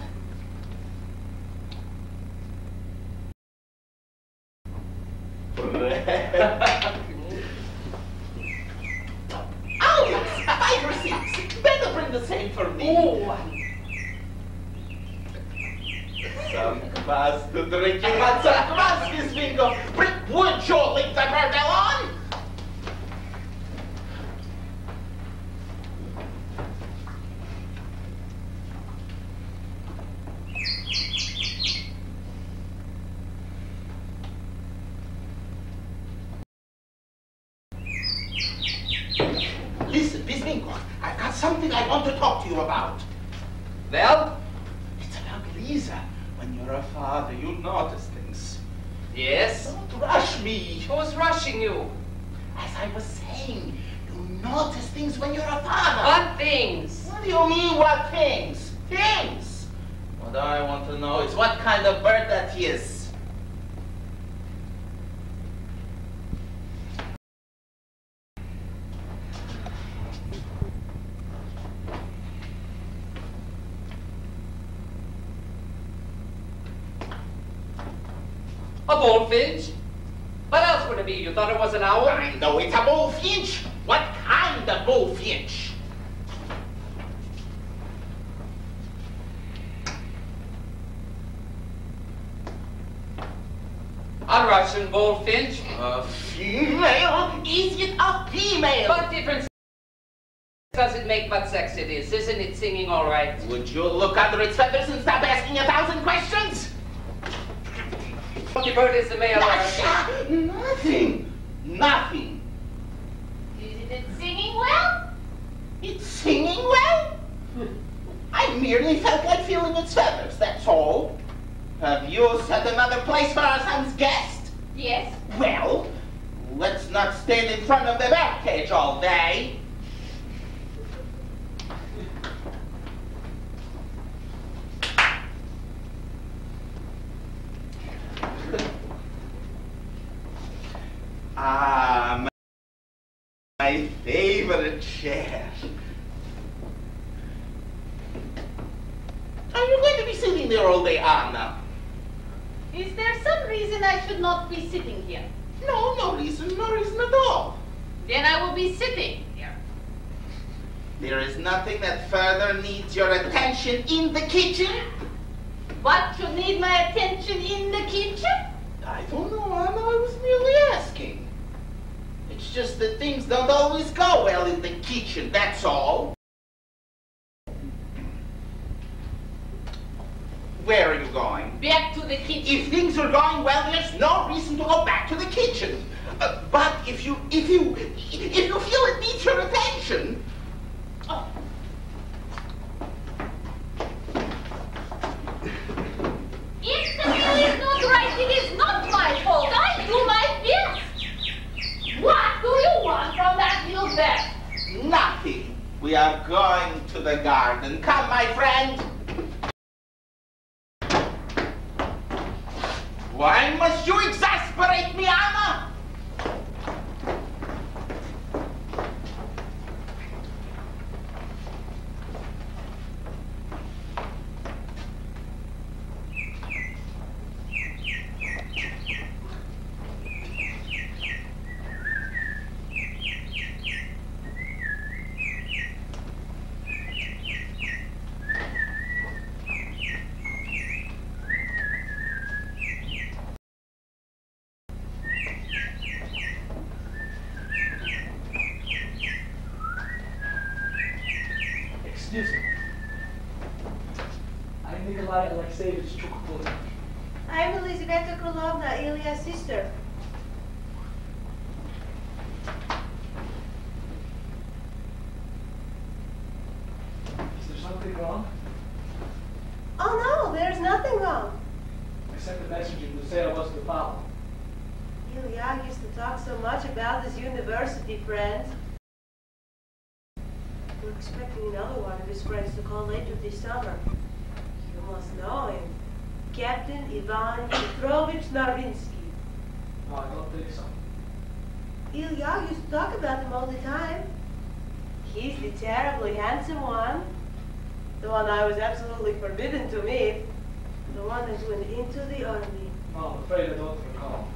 Oh, yes, five receipts. Better bring the same for me. Oh, Some kvass to drink. You want some kvass, Miss Vingo? Bring wood shortly to burn them on. Listen, Bisminko, I've got something I want to talk to you about. well, It's about Lisa. When you're a father, you notice things. yes. Don't rush me. Who's rushing you? As I was saying, you notice things when you're a father. On things. What do you mean, what things? Things. What I want to know is what kind of bird that is. A bullfinch? What else would it be? You thought it was an owl? I know it's. What kind of bullfinch? A Russian bullfinch? A female? Is it a female? What difference does it make what sex it is? Isn't it singing all right? Would you look under its feathers and stop asking a thousand questions? The bird is the male or Nasha, nothing. Nothing. Isn't it singing well? It's singing well. I merely felt like feeling its feathers, that's all. Have you set another place for our son's guest? Yes. Well, let's not stand in front of the bird cage all day. Ah, my, my favorite chair. Are you going to be sitting there all day, Anna? Is there some reason I should not be sitting here? No, no reason, no reason at all. Then I will be sitting here. There is nothing that further needs your attention in the kitchen. What should need my attention in the kitchen? I don't know, Anna. I was merely asking. It's just that things don't always go well in the kitchen, that's all. Where are you going? Back to the kitchen. If things are going well, there's no reason to go back to the kitchen. Uh, but if you, if you, if you feel it needs your attention, Oh. If the meal is not right, it is not my fault. I do my best. What do you want from that little bird? nothing. We are going to the garden. Come, my friend. Why must you exasperate me, Anna? Excuse me. I'm Nikolai Alexeyevich Chulkaturin. I'm Elizaveta Krilovna, Ilya's sister. anything wrong? Oh no, there's nothing wrong. I sent a messenger to say I was to follow. Ilya used to talk so much about his university friends. We're expecting another one of his friends to call later this summer. You must know him. Captain Ivan Petrovich Narinsky. No, I don't think so. Ilya used to talk about him all the time. He's the terribly handsome one. The one I was absolutely forbidden to meet. The one that went into the army. No, I'm afraid I don't recall.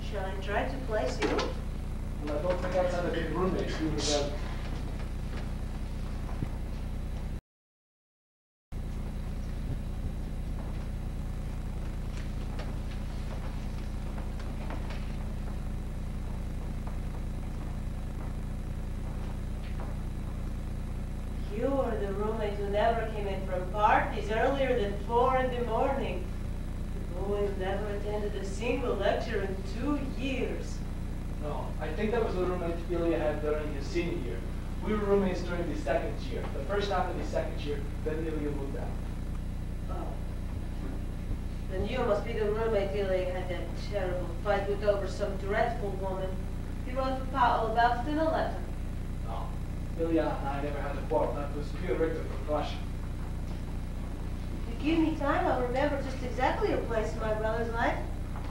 Shall I try to place you? And I don't think of being roommates, we were together. You were the roommate who never came in from parties earlier than four in the morning. The boy who never attended a single lecture in two years. No, I think that was the roommate Ilya had during his senior year. We were roommates during the second year. The first half of the second year, then Ilya moved out. Oh. Then you must be the roommate Ilya had that terrible fight with over some dreadful woman. He wrote Paul about it in a letter. No. Ilya and I never had a quarrel. That was pure Richter precaution. If you give me time, I'll remember just exactly your place in my brother's life.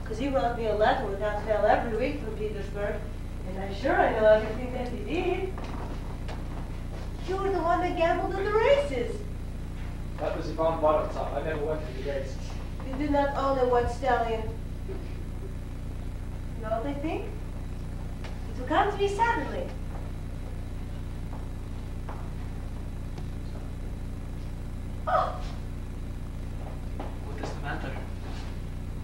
Because he wrote me a letter without fail every week from Petersburg. And I'm sure I know everything that he did. You were that gambled in the races. That was Ivan Vorontsov. I never went to the races. You do not own a white stallion. You know what I think? It will come to me suddenly. Oh, What is the matter?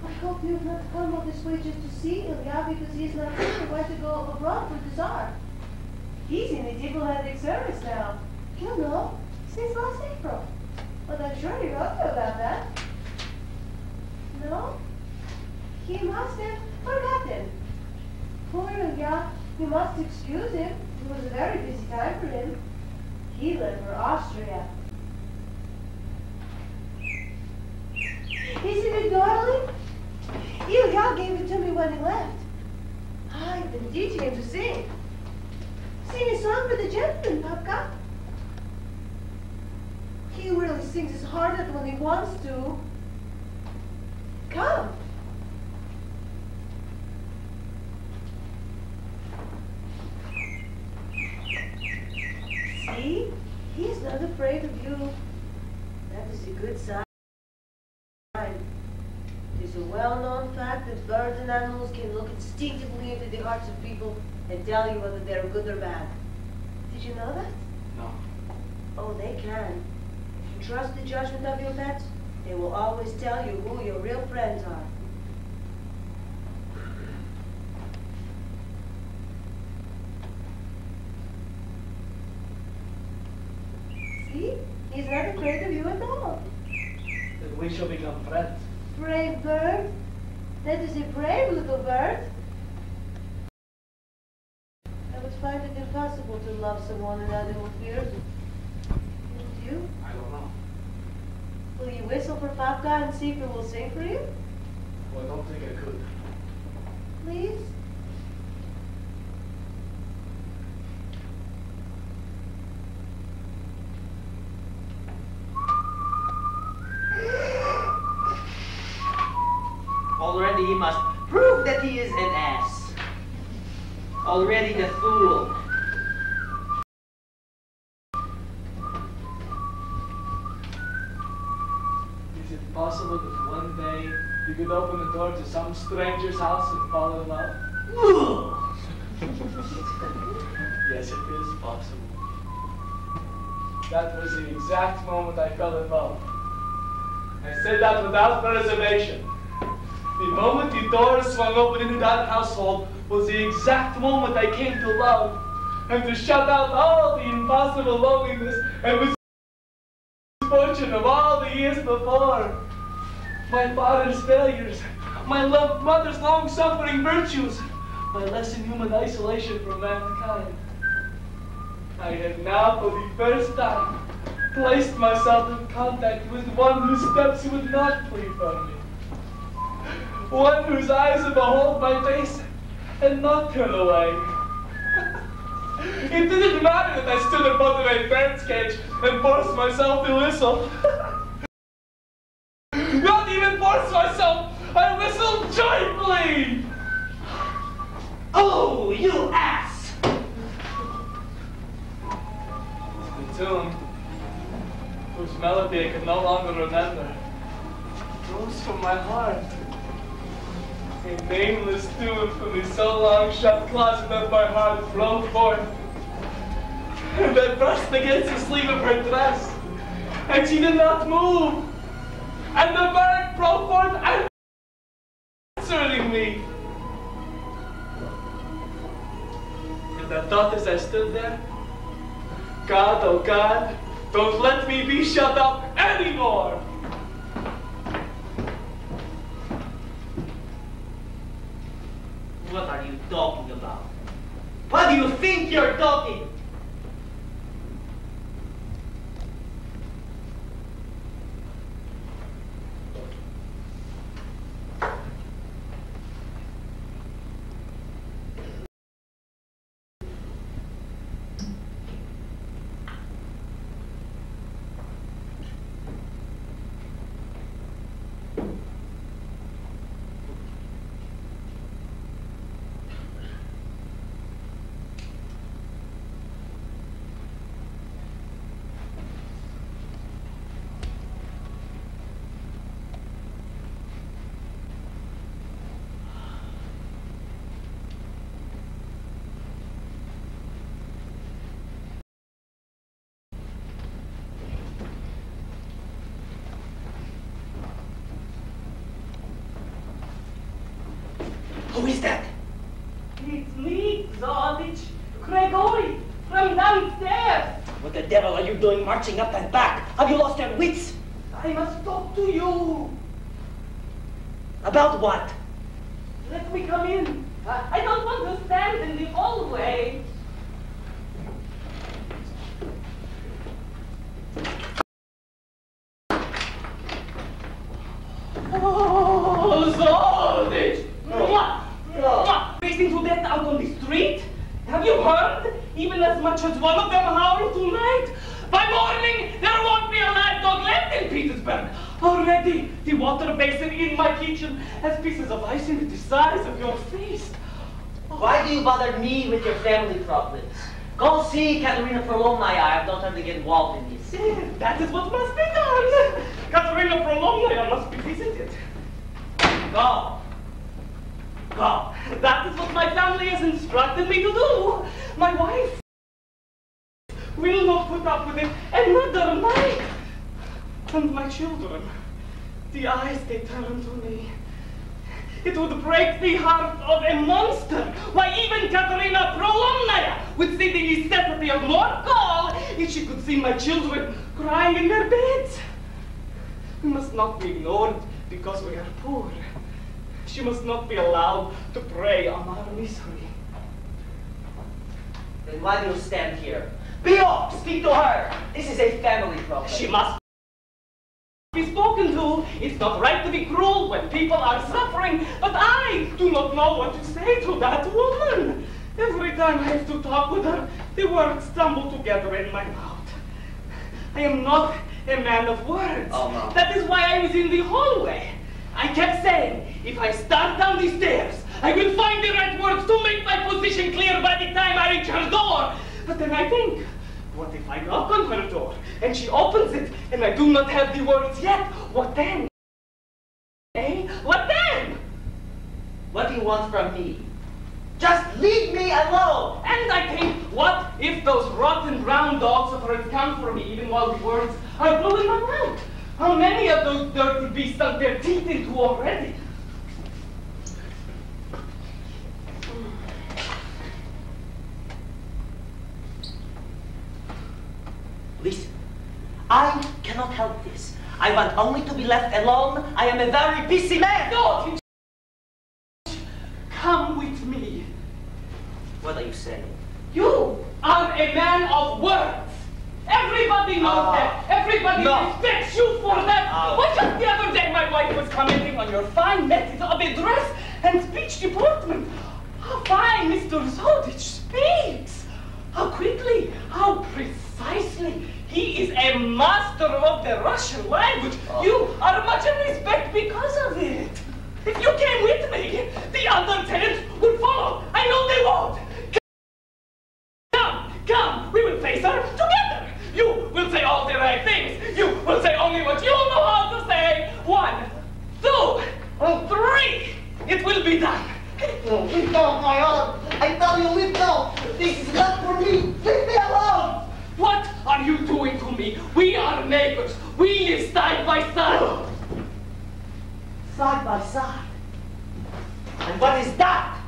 I hope you have not come all this way just to see Ilya because he is not sure where to go abroad with the Tsar. He's in the diplomatic service now. You know, since last April. But I'm sure he wrote you about that. No? He must have forgotten. Poor Ilya, you must excuse him. It was a very busy time for him. He left for Austria. Isn't it darling? Ilya gave it to me when he left. I've been teaching him to sing. Sing a song for the gentleman, Popka. He really sings his heart out when he wants to. Come. See? He's not afraid of you. That is a good sign. It is a well-known fact that birds and animals can look instinctively into the hearts of people and tell you whether they're good or bad. Did you know that? No. Oh, they can. Trust the judgment of your pets, they will always tell you who your real friends are. See? He's not afraid of you at all. Then we shall become friends. Brave bird. That is a brave little bird. I would find it impossible to love someone an animal fears. Wouldn't you? I don't know. Will you whistle for Popka and see if it will sing for you? Well, I don't think I could. Please? Already he must prove that he is an ass. Already the fool. Is it possible that one day you could open the door to some stranger's house and fall in love? [laughs] yes, it is possible. That was the exact moment I fell in love. I say that without reservation. The moment the door swung open into that household was the exact moment I came to love and to shut out all the impossible loneliness and misfortune of all the years before. My father's failures, my loved mother's long-suffering virtues, my less inhuman isolation from mankind. I had now, for the first time, placed myself in contact with one whose steps would not flee from me. One whose eyes would behold my face and not turn away. It didn't matter that I stood above my parents' cage and forced myself to whistle. [laughs] Not even force myself, I whistled joyfully. Oh, you ass! The tune, whose melody I could no longer remember, rose from my heart. Nameless tune from the so long shut closet of my heart broke forth. And I brushed against the sleeve of her dress, and she did not move. And the bird broke forth and answering me. And I thought as I stood there, God, oh God, don't let me be shut up anymore. What are you talking about? What do you think you're talking? Who is that? It's me, Zoditch. Gregory, from downstairs. What the devil are you doing marching up and back? Have you lost your wits? I must talk to you. About what? Let me come in. I I don't want to stand in the hallway. Oh, Zoditch! Mwah! Mwah! Racing to death out on the street? Have you heard? Even as much as one of them howl tonight? By morning, there won't be a live dog left in Petersburg. Already, the water basin in my kitchen has pieces of ice in it the size of your face. Why do you bother me with your family problems? Go see Katerina Prolomnaya. I have to get involved in this. That is what must be done. Katerina Prolomnaya must be visited. Go. Go. That is what my family has instructed me to do. My wife will not put up with it another night. And my children, the eyes they turn to me. It would break the heart of a monster. Why, even Katerina Prolomnaya would see the necessity of more call if she could see my children crying in their beds. We must not be ignored because we are poor. She must not be allowed to prey on our misery. Then why do you stand here? Be off! Speak to her! This is a family problem. She must be spoken to. It's not right to be cruel when people are suffering, but I do not know what to say to that woman. Every time I have to talk with her, the words stumble together in my mouth. I am not a man of words. Oh, no. That is why I was in the hallway. I kept saying, if I start down the stairs, I will find the right words to make my position clear by the time I reach her door. But then I think, what if I knock on her door and she opens it and I do not have the words yet? What then? Eh? What then? What do you want from me? Just leave me alone! And I think, what if those rotten brown dogs of hers come for me even while the words are blowing my mouth? How many of those dirty beasts sunk their teeth into already? Listen, I cannot help this. I want only to be left alone. I am a very busy man. No! Come with me. What are you saying? You are a man of words. Everybody knows Ah. that. Everybody No. respects you for that. Ah. Why just the other day my wife was commenting on your fine methods of address and speech deportment. How fine Mr. Zoditch speaks. How quickly, how precisely. He is a master of the Russian language. Oh. You are much in respect because of it. If you came with me, the other tenants would follow. I know they won't. Come, come, we will face her together. You will say all the right things. You will say only what you know how to say. One, two, three. It will be done. No, leave go, my honor. I tell you, leave go. This is not for me. Leave me alone. What are you doing to me? We are neighbors. We live side by side. Side by side. And what is that?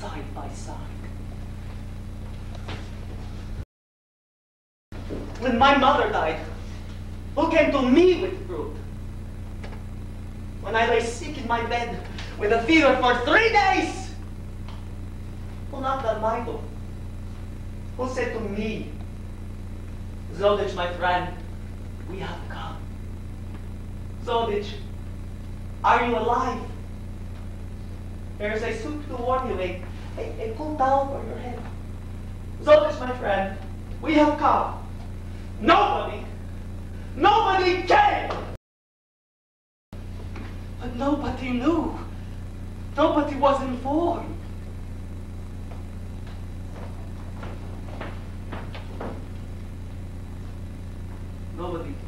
Side by side. When my mother died, who came to me with fruit? When I lay sick in my bed with a fever for three days, who knocked on my door? Who said to me, Zoditch, my friend, we have come. Zoditch, are you alive? There is a soup to warm you, a, a, a cool towel for your head. Zoditch, my friend, we have come. Nobody, nobody came! But nobody knew. Nobody was informed. Nobody.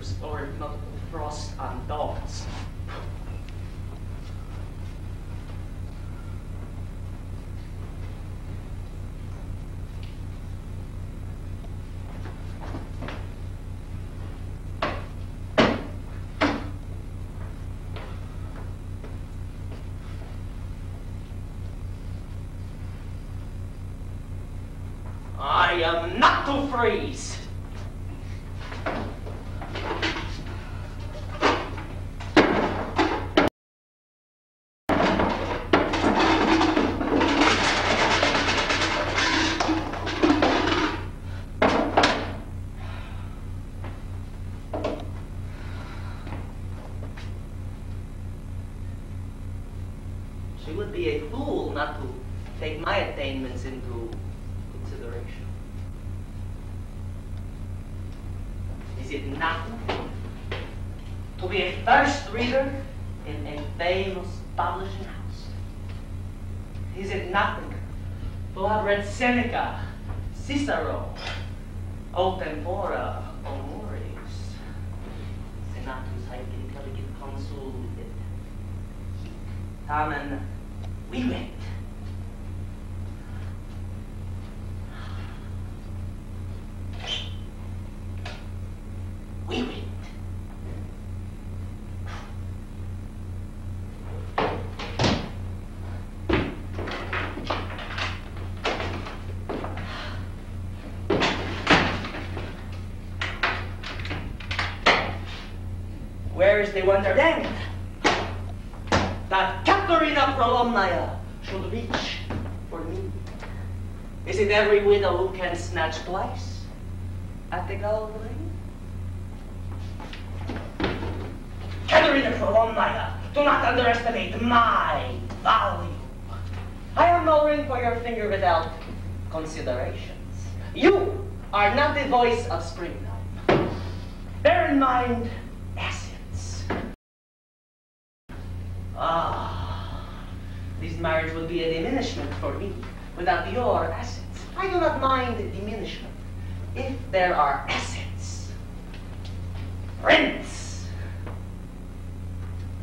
Are winter not frost and dogs? I am not to freeze. Tamen vivent? Vivent. Where is the wonder that Prolomnaya should reach for me? Is it every widow who can snatch twice at the gold ring? Katerina Prolomnaya, do not underestimate my value. I am no ring for your finger without considerations. You are not the voice of springtime. Bear in mind essence. Ah, this marriage will be a diminishment for me without your assets. I do not mind the diminishment if there are assets, rents,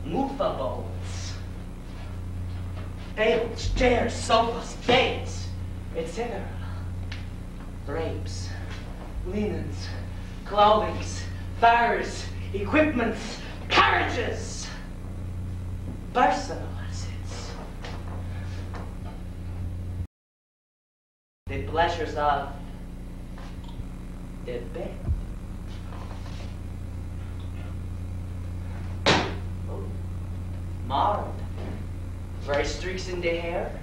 movables, tables, chairs, sofas, beds, etc. Drapes, linens, clothings, furs, equipments, carriages, personal assets. The pleasures of the bed. Oh, marred. Gray streaks in the hair.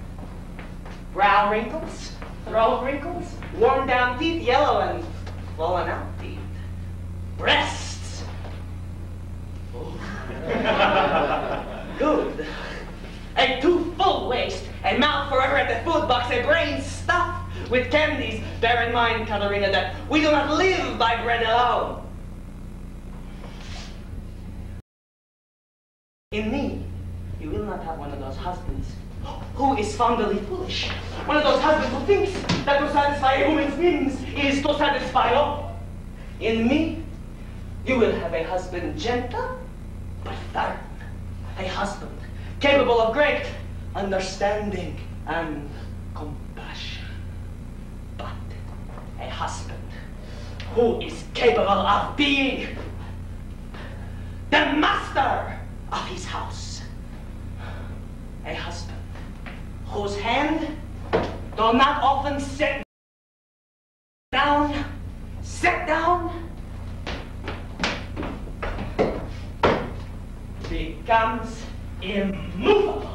Brow wrinkles. Throat wrinkles. Worn down teeth, yellow and fallen out teeth. Breasts. Oh. [laughs] Good. A too full waist, a mouth forever at the food box, a brain stuffed with candies. Bear in mind, Katerina, that we do not live by bread alone. In me, you will not have one of those husbands who is fondly foolish. One of those husbands who thinks that to satisfy a woman's needs is to satisfy all. In me, you will have a husband gentle but firm. A husband capable of great understanding and compassion. But a husband who is capable of being the master of his house. A husband whose hand, though not often set down, set down, becomes immovable.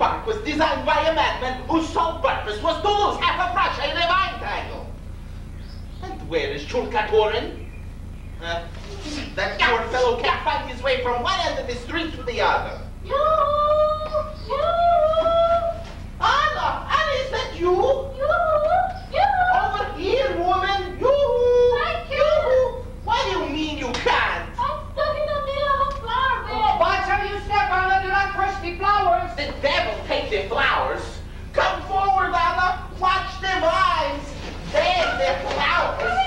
park was designed by a madman whose sole purpose was to lose half of Russia in a vine tangle. And where is Chulkaturin? Uh, that poor fellow can't find his way from one end of the street to the other. You! You! Anna! Anna, is that! You! the devil take their flowers. Come forward, Lala. Watch them eyes. have their flowers.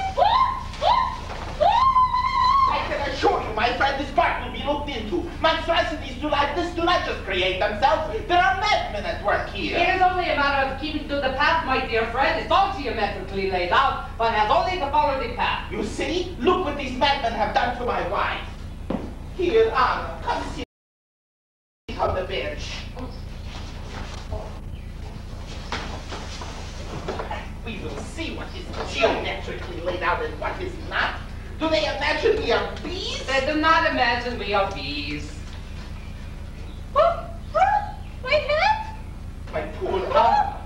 I can assure you, my friend, this part will be looked into. Monstrosities do like this do not just create themselves. There are madmen at work here. It is only a matter of keeping to the path, my dear friend. It's all geometrically laid out. One has only to follow the path. You see? Look what these madmen have done to my wife. Here, Anna, come see out and what is not. Do they imagine we are bees? They do not imagine we are bees. Oh, oh, my hat? My poor Anna.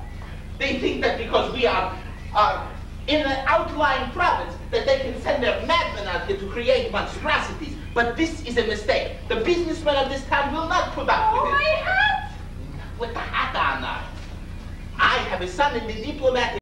They think that because we are, are in an outlying province, that they can send their madmen out here to create monstrosities. But this is a mistake. The businessmen of this town will not put up Oh, with my it. hat? With the hat on. I have a son in the diplomatic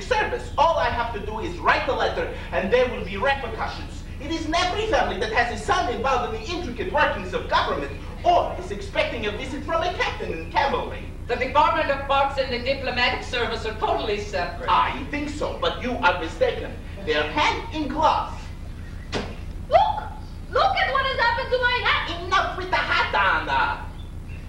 service. All I have to do is write a letter, and there will be repercussions. It isn't every family that has a son involved in the intricate workings of government, or is expecting a visit from a captain in cavalry. The Department of Parks and the Diplomatic Service are totally separate. I think so, but you are mistaken. They're hand in glove. Look! Look at what has happened to my hat! Enough with the hat, Anna!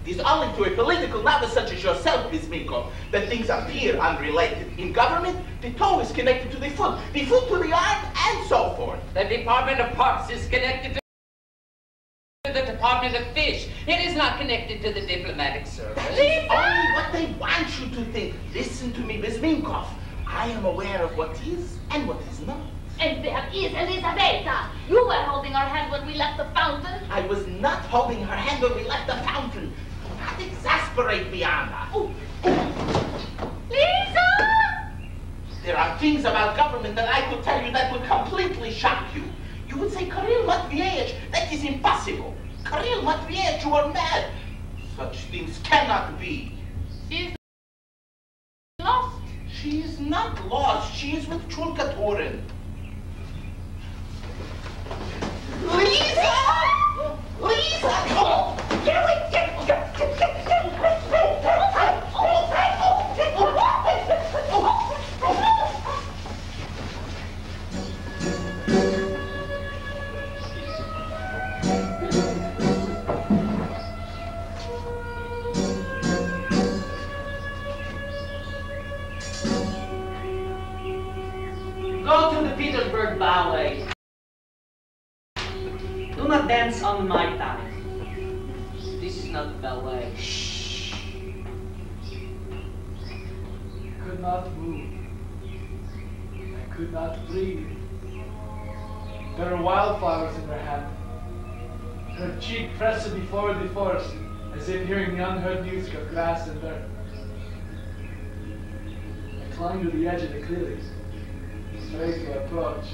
It is only to a political novice such as yourself, Bizmionkov, that things appear unrelated. In government, the toe is connected to the foot, the foot to the arm, and so forth. The Department of Parks is connected to the Department of Fish. It is not connected to the Diplomatic Service. It's only what they want you to think. Listen to me, Bizmionkov. I am aware of what is and what is not. And there is Elisabetta. You were holding her hand when we left the fountain. I was not holding her hand when we left the fountain. Exasperate me, Anna. Oh, oh, Lisa! There are things about government that I could tell you that would completely shock you. You would say, Kirill Matveevich, that is impossible. Kirill Matveevich, you are mad. Such things cannot be. She's lost. She is not lost. She is with Chulkaturin. Lisa! Oh, get, get, Go to the Petersburg Ballet. Do not dance on my time. This is not ballet. I could not move. I could not breathe. There are wildflowers in her hand. Her cheek pressed to be forwardly forced, as if hearing the unheard music of grass and earth. I climbed to the edge of the clearing, afraid to approach,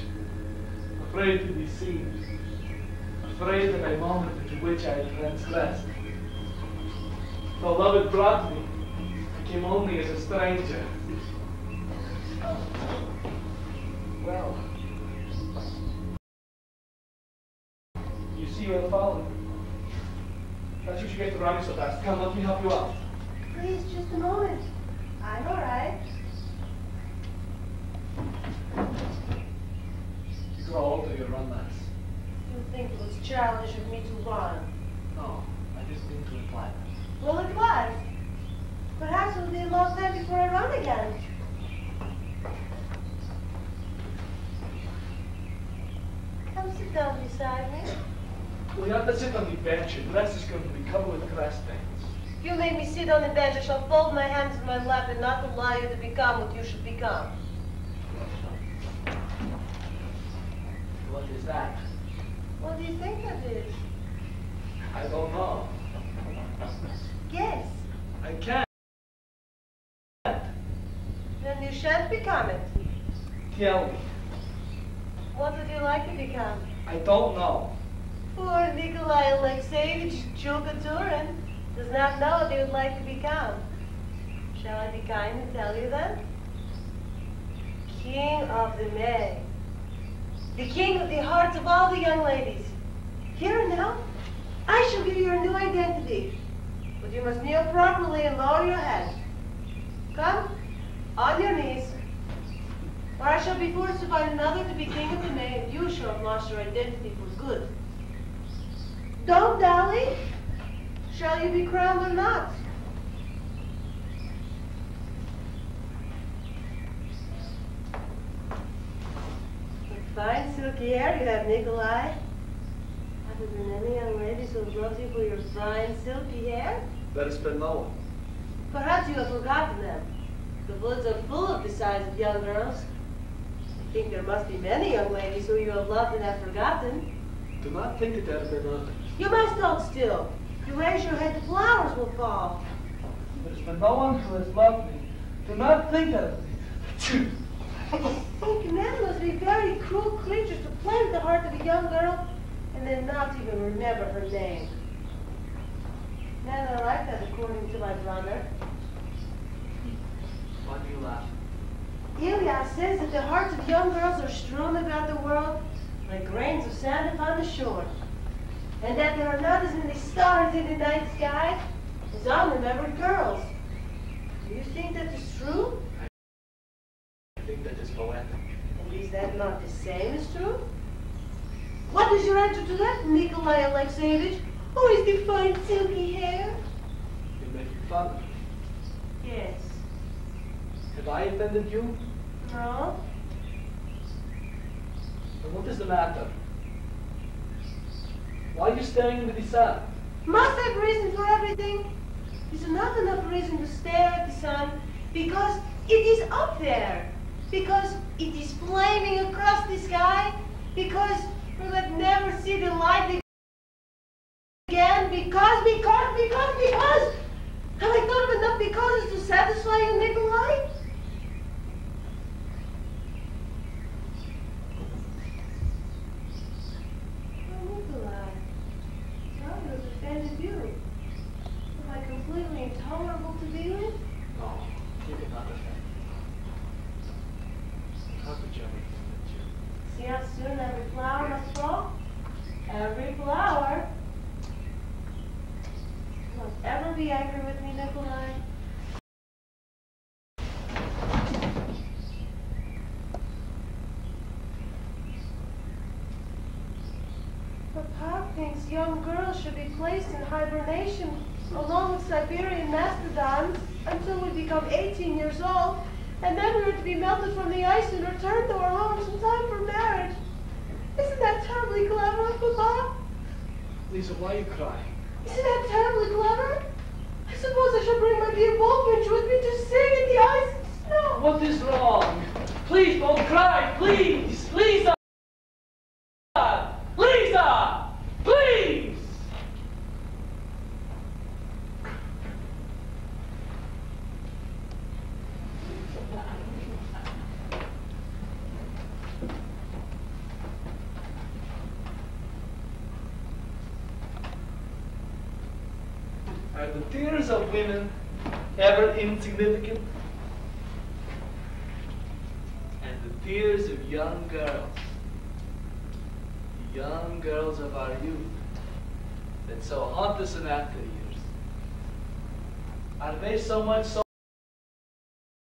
afraid to be seen, afraid of a moment into which I had transgressed. The love it brought me, I came only as a stranger. Well, you see you're following. That's what you get to running so fast. Come, let me help you out. Please, just a moment. I'm all right. You grow older, you run less. You think it was childish of me to run? No, I just didn't imply that. Well, it was. Perhaps it'll be a long time before I run again. Come sit down beside me. Well, you have to sit on the bench. Your dress is going to be covered with grass stains. If you make me sit on the bench, I shall fold my hands in my lap and not allow you to become what you should become. What is that? What do you think that is? I don't know. Guess. I can't. Then you shan't become it. Tell me. What would you like to become? I don't know. Poor Nikolai Alexeyevich Chulkaturin does not know what he would like to become. Shall I be kind and tell you then? King of the May. The king of the hearts of all the young ladies. Here and now, I shall give you your new identity. But you must kneel properly and lower your head. Come, on your knees. Or I shall be forced to find another to be king of the May, and you shall have lost your identity for good. Don't dally. Shall you be crowned or not? What hair you have, Nikolai. Other than any young ladies who have loved you for your fine silky hair? That has been no one. Perhaps you have forgotten them. The woods are full of the size of young girls. I think there must be many young ladies who you have loved and have forgotten. Do not think that there have been. You must hold still. If you raise your head, the flowers will fall. There has been no one who has loved me. Do not think of it. Think men must be very cruel creatures to play with the heart of a young girl and then not even remember her name. Men are like that, according to my brother. Why do you laugh? Ilya says that the hearts of young girls are strewn about the world like grains of sand upon the shore, and that there are not as many stars in the night sky as unremembered girls. Do you think that is true? Think that is poetic. And is that not the same as true? What is your answer to that, Nikolai Alexeyevich? Who is the fine silky hair? You're making fun of me. Yes. Have I offended you? No? And what is the matter? Why are you staring into the sun? Must have reason for everything. Is not enough reason to stare at the sun because it is up there, because it is flaming across the sky, because we will never see the light again, because, because, because, because. Have I thought of enough because to satisfy you, Nikolai? Oh, completely intolerable to be with? No, you cannot offend me. How could you ever offend you? See how soon every flower must fall? Every flower. Won't ever be angry with me, Nikolai. Papa thinks young girls should be placed in hibernation along with Siberian mastodons until we become 18 years old, and then we are to be melted from the ice and returned to our homes in time for marriage. Isn't that terribly clever, Papa? Lisa, why are you crying? Isn't that terribly clever? I suppose I shall bring my dear bullfinch with me to sing in the ice and snow. What is wrong? Please don't cry, please! Lisa! Please! Are the tears of women ever insignificant? And the tears of young girls, young girls of our youth, that so haunt us in after years, are they so much salt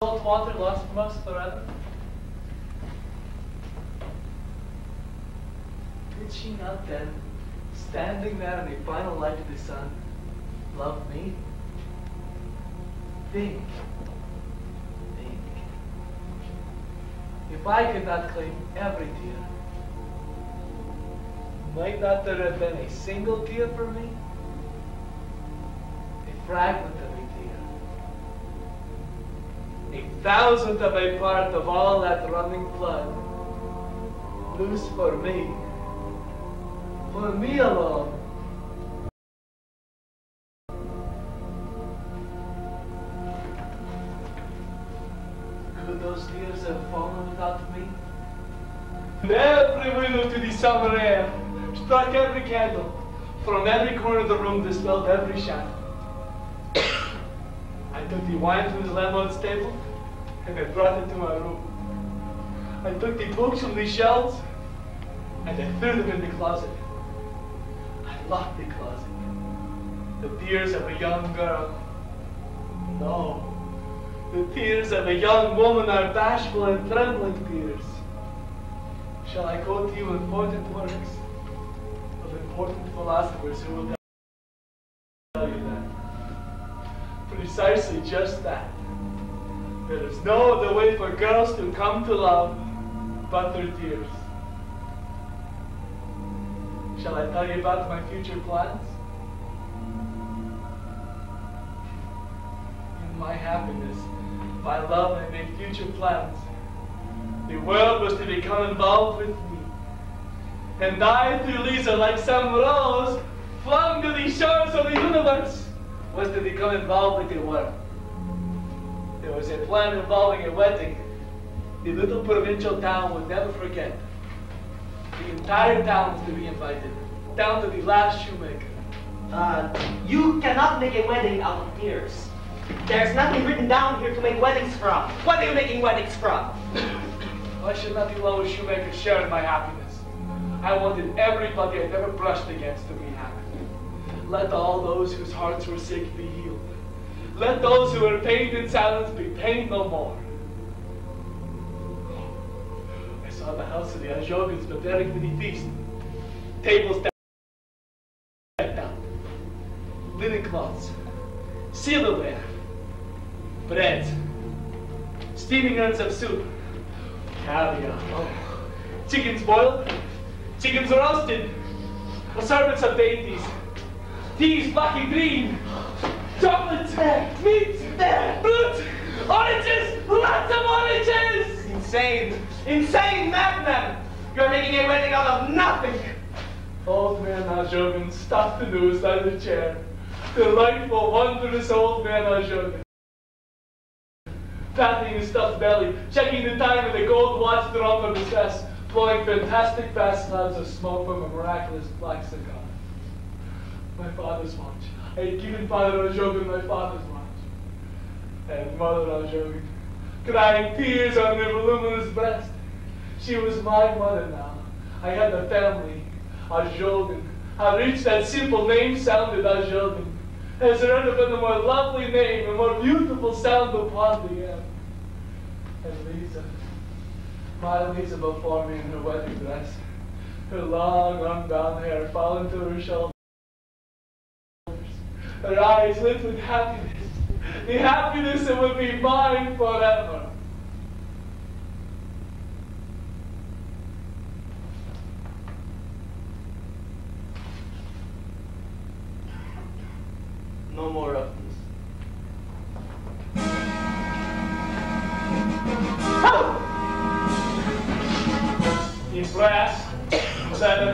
water lost from us forever? Did she not then, standing there in the final light of the sun, love me? Think. Think. If I could not claim every tear, might not there have been a single tear for me? A fragment of a tear. A thousandth of a part of all that running blood. Loose for me. For me alone. Summer air struck every candle. From every corner of the room dispelled every shadow. I took the wine from the landlord's table and I brought it to my room. I took the books from the shelves and I threw them in the closet. I locked the closet. The tears of a young girl. No. The tears of a young woman are bashful and trembling tears. Shall I quote to you important works of important philosophers who will tell you that. Precisely just that. There is no other way for girls to come to love but through tears. Shall I tell you about my future plans? In my happiness, my love, I made future plans. The world was to become involved with me. And I, through Lisa, like some rose, flung to the shores of the universe, was to become involved with the world. There was a plan involving a wedding the little provincial town would never forget. The entire town was to be invited, down to the last shoemaker. Uh, you cannot make a wedding out of tears. There's nothing written down here to make weddings from. What are you making weddings from? Why should not the lowest shoemaker share in my happiness? I wanted everybody I'd ever brushed against to be happy. Let all those whose hearts were sick be healed. Let those who were pained in silence be pained no more. I saw the house of the Ozhogins preparing for the feast. Tables decked out. Linen cloths. Silverware. Bread. Steaming urns of soup. Caviar. Oh. Chickens boiled. Chickens roasted. the servants of dainties. Teas black and green. Chocolate. Meat. Fruit. Oranges. Lots of oranges. Insane. Insane madman! You're making a wedding out of nothing! Old man Ozhogin stuffed the news of the chair. Delightful, wondrous old man Ozhogin. Patting his stuffed belly, checking the time with a gold watch thrown from his vest, blowing fantastic fast clouds of smoke from a miraculous black cigar. My father's watch. I had given Father Ozhogin my father's watch. And Mother Ozhogin, crying tears on her voluminous breast. She was my mother now. I had a family, Ozhogin. How rich that simple name sounded, Ozhogin. Has there ever been a more lovely name, a more beautiful sound upon the air? And Lisa, my Lisa before me in her wedding dress, her long unbound hair falling to her shoulders, her eyes lit with happiness, the happiness that would be mine forever. No more In brass, leather,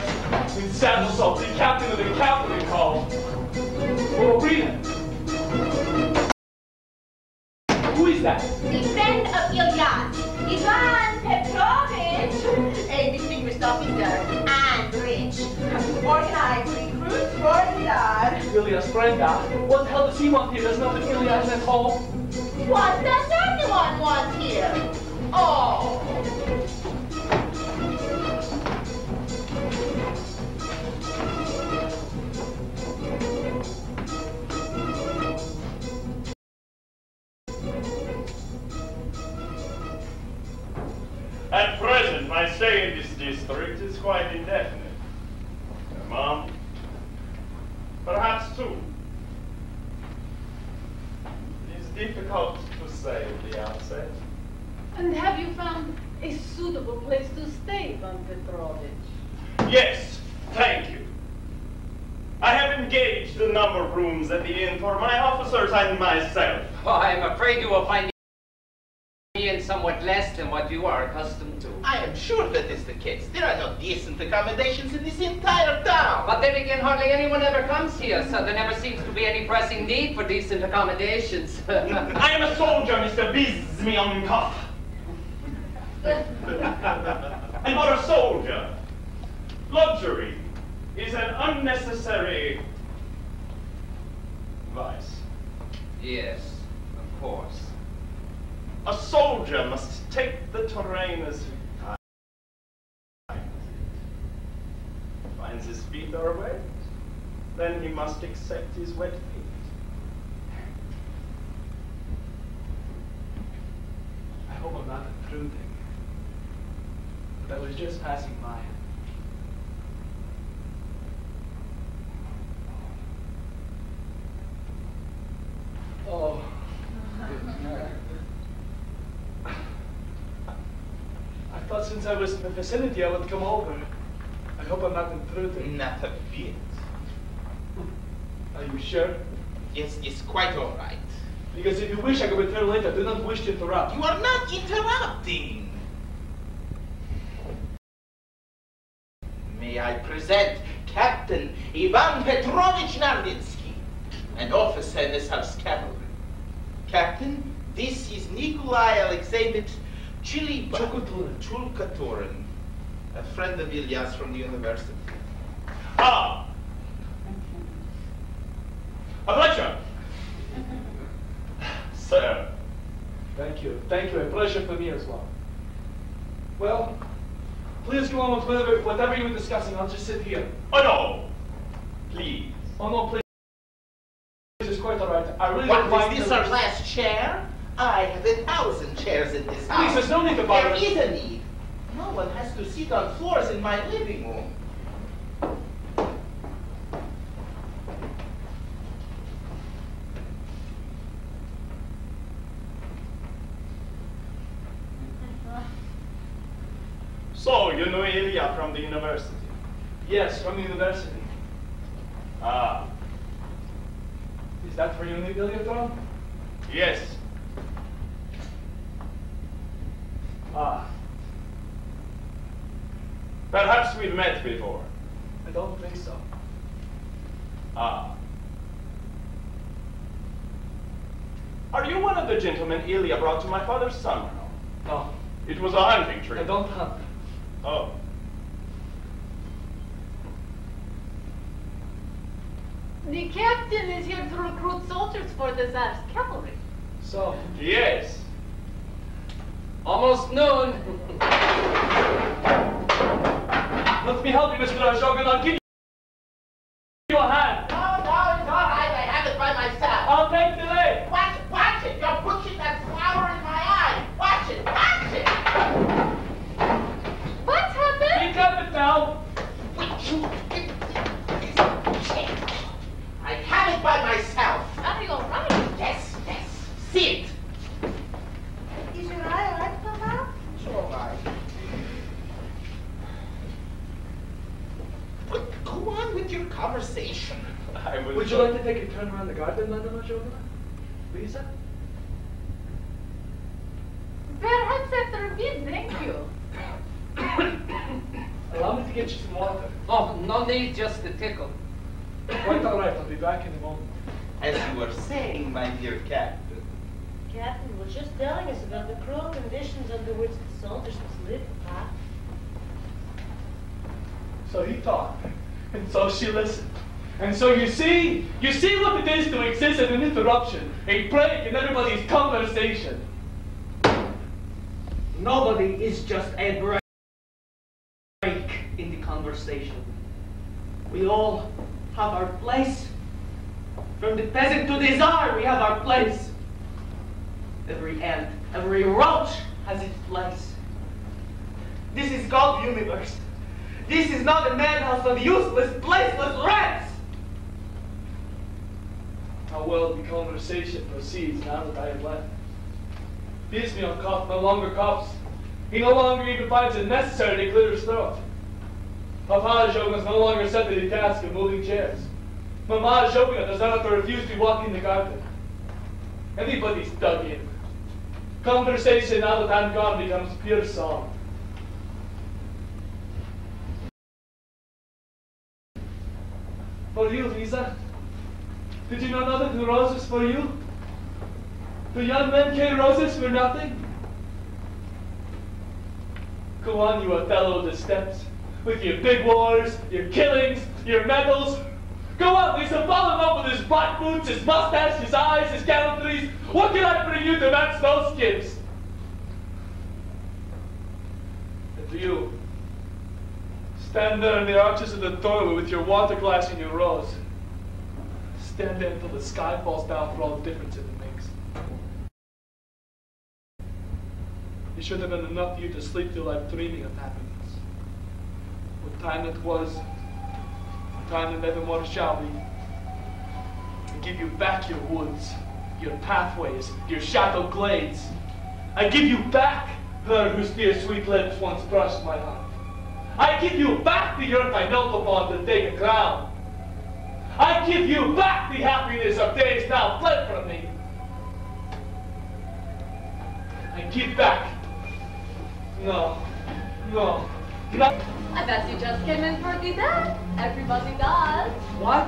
in saddle the captain of the cavalry called. Read it. Who is that? The friend of your Ilyas, Ivan Petrovich, a distinguished officer and rich. Organized recruits for the yard. Ilias Brenda. Uh, what the hell does he want here? There's nothing Ilias at home. What does anyone want here? Oh. District is quite indefinite. A month, perhaps two. It is difficult to say at the outset. And have you found a suitable place to stay, Van Petrovich? Yes, thank you. I have engaged a number of rooms at the inn for my officers and myself. Oh, I'm afraid you will find me in somewhat less than what you are accustomed to. I am sure that is the case. There are no decent accommodations in this entire town. But then again, hardly anyone ever comes here, so there never seems to be any pressing need for decent accommodations. [laughs] I am a soldier, Mr. Bizmionkov. and for a soldier, luxury is an unnecessary vice. yes, of course. A soldier must take the terrain as wet feet. I hope I'm not intruding, but I was just passing by. Oh, I thought since I was in the vicinity, I would come over. I hope I'm not intruding. Not a bit. Are you sure? Yes, it's quite all right. Because if you wish I could return later, do not wish to interrupt. You are not interrupting. May I present Captain Ivan Petrovich Narvitsky, an officer in the South Cavalry. Captain, this is Nikolai Alexeyevich Chiliba. Chulkaturin. Chulkaturin, a friend of Ilya's from the university. Ah! A pleasure! Sir, Thank you. Thank you. A pleasure for me as well. Well, please go on with whatever, whatever you were discussing. I'll just sit here. oh no! Please. Oh no, please. It's quite all right. I really What, don't mind. is this the- our last chair? I have a thousand chairs in this house. Please, there's no need to bother. There is a need. No one has to sit on floors in my living room. So, you know Ilya from the university? Yes, from the university. Ah, Is that where you from? yes. Ah, Perhaps we've met before. I don't think so. Ah. Are you one of the gentlemen Ilya brought to my father's summer home? No, It was a hunting trip. I don't hunt. Oh. The captain is here to recruit soldiers for the Tsar's cavalry. So, Yes. Almost noon. let me help you, Mr. Ozhogin. I'll give you a hand. No, no, it's all right. I have it by myself. I'll take the leg. Watch it, watch it. You're pushing that flower in my eye. Watch it, watch it. What happened? Pick up it now. I have it by myself. Are you alright? Yes, yes. See it. Is your eye all right, Papa? It's all right. But go on with your conversation. I will Would you like to take a turn around the garden, Madame Ozhogin? Lisa? Perhaps after a bit, thank you. Allow me to get you some water. Oh, no need just to tickle. Quite all right. I'll be back in a moment. As you were saying, my dear captain. Captain was just telling us about the cruel conditions under which the soldiers must live, Papa. So he talked, and so she listened. And so you see, you see what it is to exist as an interruption, a break in everybody's conversation. Nobody is just a break in the conversation. We all have our place. From the peasant to the czar, we have our place. Every ant, every roach has its place. This is God's universe. This is not a madhouse of useless, placeless rats. How well the conversation proceeds now that I have left. Bizmionkov no longer coughs. He no longer even finds it necessary to clear his throat. Papa Ozhogin is no longer set to the task of moving chairs. Mama Ozhogin does not have to refuse to walk in the garden. Everybody's dug in. Conversation now that I'm gone becomes pure song. For you, Lisa. Did you not know that the rose is for you? The young men carry roses for nothing? Go on, you Othello of the steppes, with your big wars, your killings, your medals. Go on, Lisa, fall in love with his black boots, his mustache, his eyes, his gallantries. What can I bring you to match those gifts? And you, stand there in the arches of the doorway with your water glass and your rose. Stand there until the sky falls down for all the difference it makes. It should have been enough for you to sleep through life dreaming of happiness. What time it was, what time that nevermore shall be. I give you back your woods, your pathways, your shadowed glades. I give you back her whose dear sweet lips once brushed my heart. I give you back the earth I knelt upon to take a crown. I give you back the happiness of days now fled from me. I give back. No, no, no. I bet you just came in for the dance. Everybody does. What?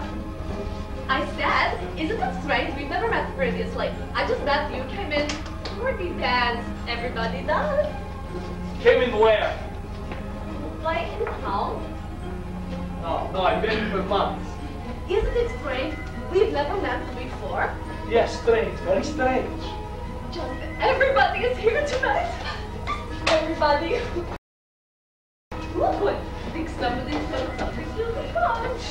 I said, isn't it strange? We've never met previously. I just bet you came in for the dance. Everybody does. Came in where? In town. Oh, no, no, I've been for months. Isn't it strange? We've never met before. Yes, strange, very strange. Just everybody is here tonight. Everybody. Look, what, I think somebody's got something to the punch.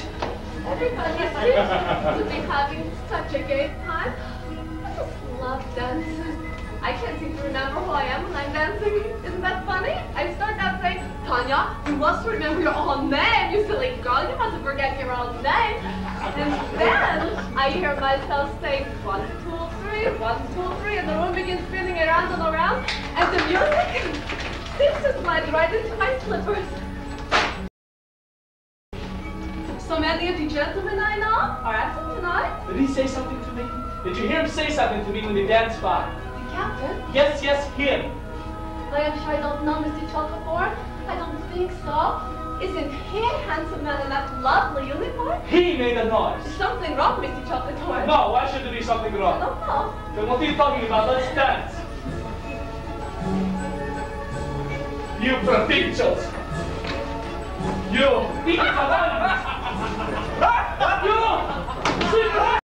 Everybody seems to be having such a gay time. I just love dancing. I can't seem to remember who I am when I'm dancing. Isn't that funny? I start out Tanya, you must remember your own name, you silly girl. You mustn't forget your own name. And then I hear myself saying, one, two, three, one, two, three, and the room begins spinning around and around, and the music seems to slide right into my slippers. So many of the gentlemen I know are absent tonight. Did he say something to me? Did you hear him say something to me when they danced by? The captain? Yes, yes, him. I am sure I don't know Mr. Chulkaturin I don't think so. Isn't he a handsome man in that lovely uniform? He made a noise. Is something wrong, Mr. Chulkaturin No, why should there be something I wrong? don't know. Then what are you talking about? Let's dance. You provincials. You. [laughs] You. [laughs]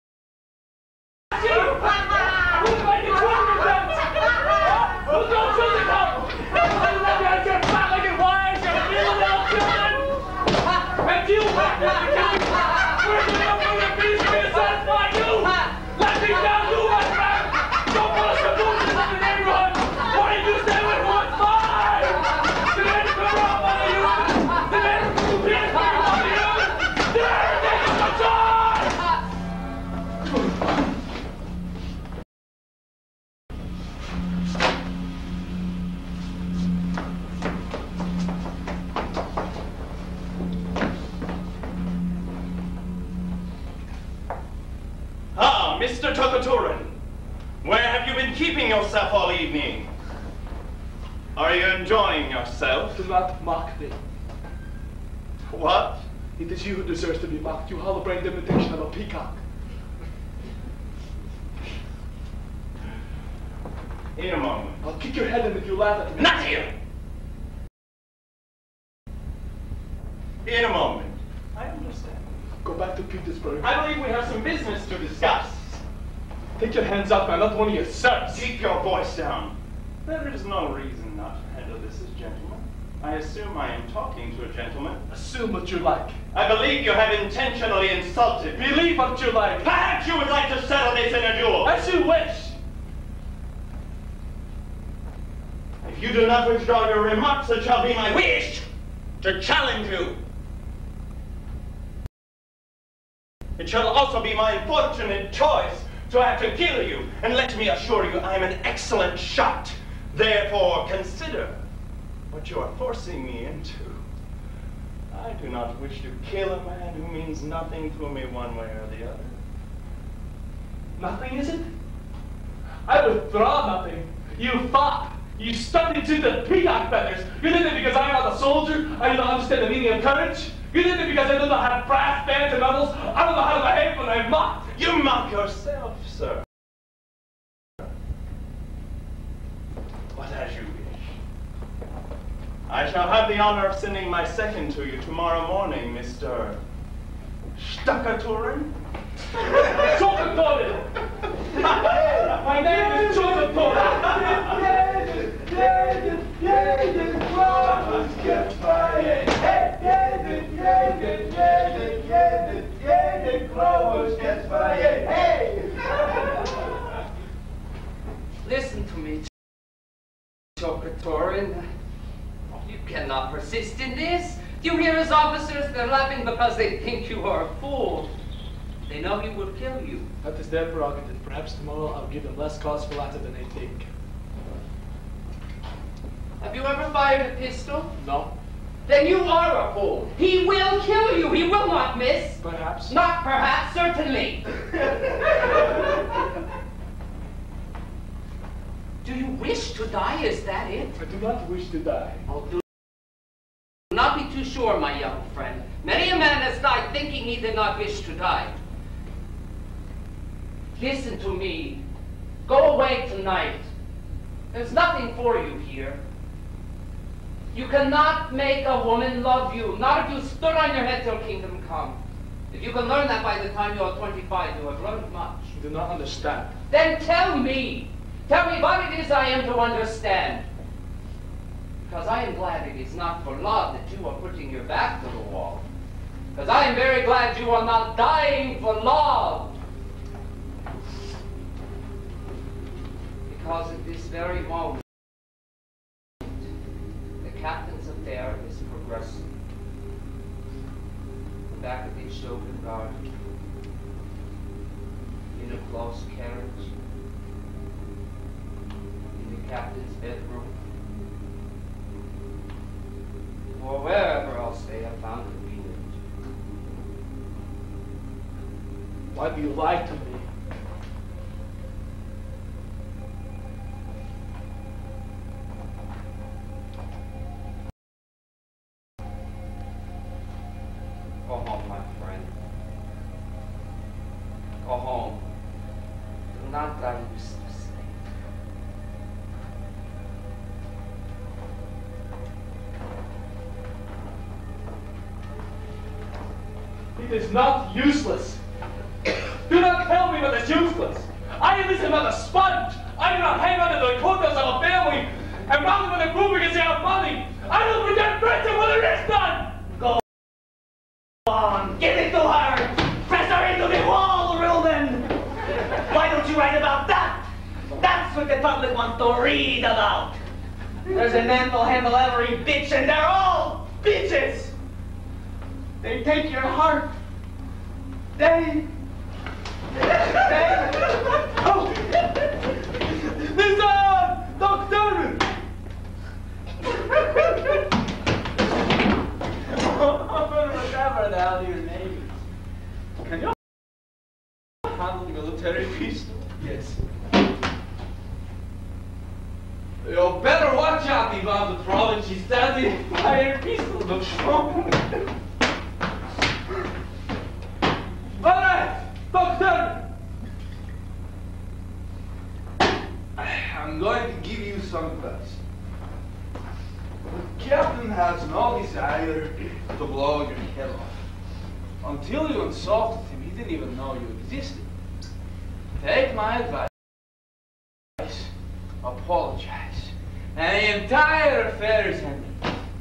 been yourself all evening? Are you enjoying yourself? Do not mock me. What? It is you who deserves to be mocked, you hollow-brained imitation of a peacock. In a moment. I'll kick your head in if you laugh at me. Not here! In a moment. I understand. Go back to Petersburg. I believe we have some business to discuss. Take your hands up, man. Not one of your serfs. Keep your voice down. There is no reason not to handle this as gentlemen. I assume I am talking to a gentleman. Assume what you like. I believe you have intentionally insulted me. Believe what you like. Perhaps you would like to settle this in a duel. As you wish. If you do not withdraw your remarks, it shall be my wish to challenge you. It shall also be my unfortunate choice to have to kill you. And let me assure you, I am an excellent shot. Therefore, consider what you are forcing me into. I do not wish to kill a man who means nothing to me one way or the other. Nothing, is it? I withdraw nothing. You fought. You stuck into the peacock feathers. You did it because I'm not a soldier. I don't understand the meaning of courage. You did it because I don't know how to brass bands and medals. I don't know how to behave when I'm mocked. You mock yourself, sir. But as you wish. I shall have the honor of sending my second to you tomorrow morning, Mr. Stuckaturin. Chulkaturin! My name is. Hey, hey! Listen to me, Chulkaturin. You cannot persist in this. Do you hear his officers? They're laughing because they think you are a fool. They know he will kill you. That is their prerogative. Perhaps tomorrow I'll give them less cause for laughter than they think. Have you ever fired a pistol? No. Then you are a fool. He will kill you. He will not miss. Perhaps. Not perhaps, certainly. [laughs] do you wish to die? Is that it? I do not wish to die. Oh, do not be too sure, my young friend. Many a man has died thinking he did not wish to die. Listen to me. Go away tonight. There's nothing for you here. You cannot make a woman love you, not if you stood on your head till kingdom come. If you can learn that by the time you are 25, you have learned much. You do not understand. Then tell me. Tell me what it is I am to understand. Because I am glad it is not for love that you are putting your back to the wall. Because I am very glad you are not dying for love. Because at this very moment, the captain's affair is progressing. The Back at the Ozhogin Garden, in a close carriage, in the captain's bedroom, or wherever else they have found convenient. Why do you lie to me? Is not useless. Do not tell me that it's useless. I am listen not a sponge. I do not hang on to the quotas of a family and rather than because they have money. I don't pretend friendship when there is none. Go on, give it to her! Press her into the wall, Reuben! Why don't you write about that? That's what the public wants to read about. There's a man will handle every bitch, and they're all bitches! They take your heart. They... They... Oh! Lisa! Doctor! Whatever the hell name. Can you handle military pistol? Yes. You better watch out, Ivan Petrovich. He's standing fire pistol. No strong. All right, doctor. I'm going give you. The captain has no desire to blow your head off. Until you insulted him, he didn't even know you existed. Take my advice. Apologize. And the entire affair is ended.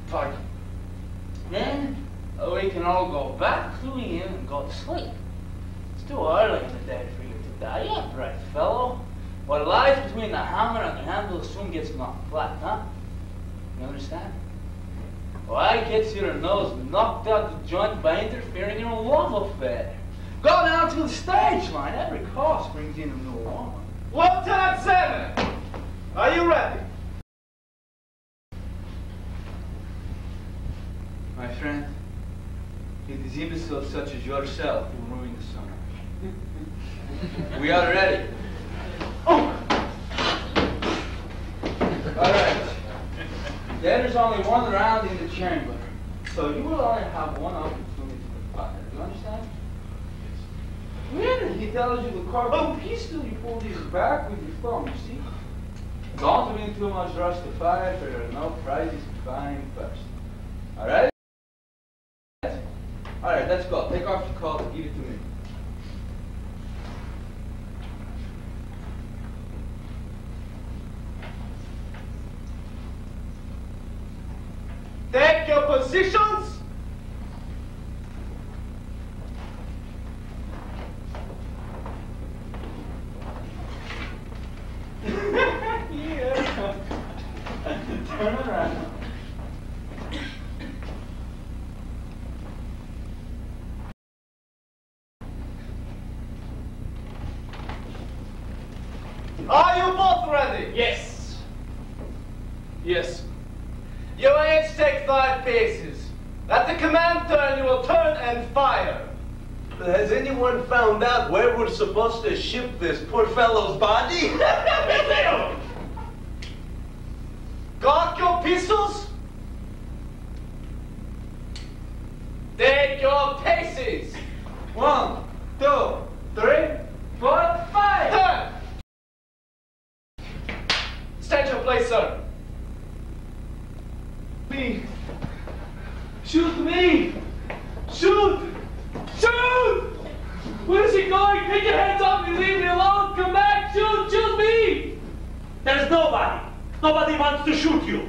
Pardon. Then uh, we can all go back to the inn and go to sleep. It's too early in the day for you to die yet, bright fellow. What lies between the hammer and the handle soon gets knocked flat, huh? You understand? Why gets your nose knocked out the joint by interfering in a love affair? Go down to the stage line. Every course brings in a new woman. Lieutenant Seven, are you ready? My friend, it is imbeciles such as yourself who ruin the summer. [laughs] we are ready. Oh! All right. There is only one round in the chamber, so you will only have one opportunity to fire. Do you understand? When he tells you to carve a pistol, you pull this back with your thumb, you see? Don't be in too much rush to fire, there are no prizes to find first. All right? All right, let's go. Take off your coat and give it to me. Take your positions. yeah. Turn around. Are you both ready? Yes. Yes. Your age take five paces. At the command turn, you will turn and fire. Has anyone found out where we're supposed to ship this poor fellow's body? [laughs] Cock your pistols. Take your paces. One, two, three, four, five. Turn. Stand your place, sir. Me. Shoot me. Shoot. Shoot. Where's he going? Take your hands off me. Leave me alone. Come back. Shoot. Shoot me. There's nobody. Nobody wants to shoot you.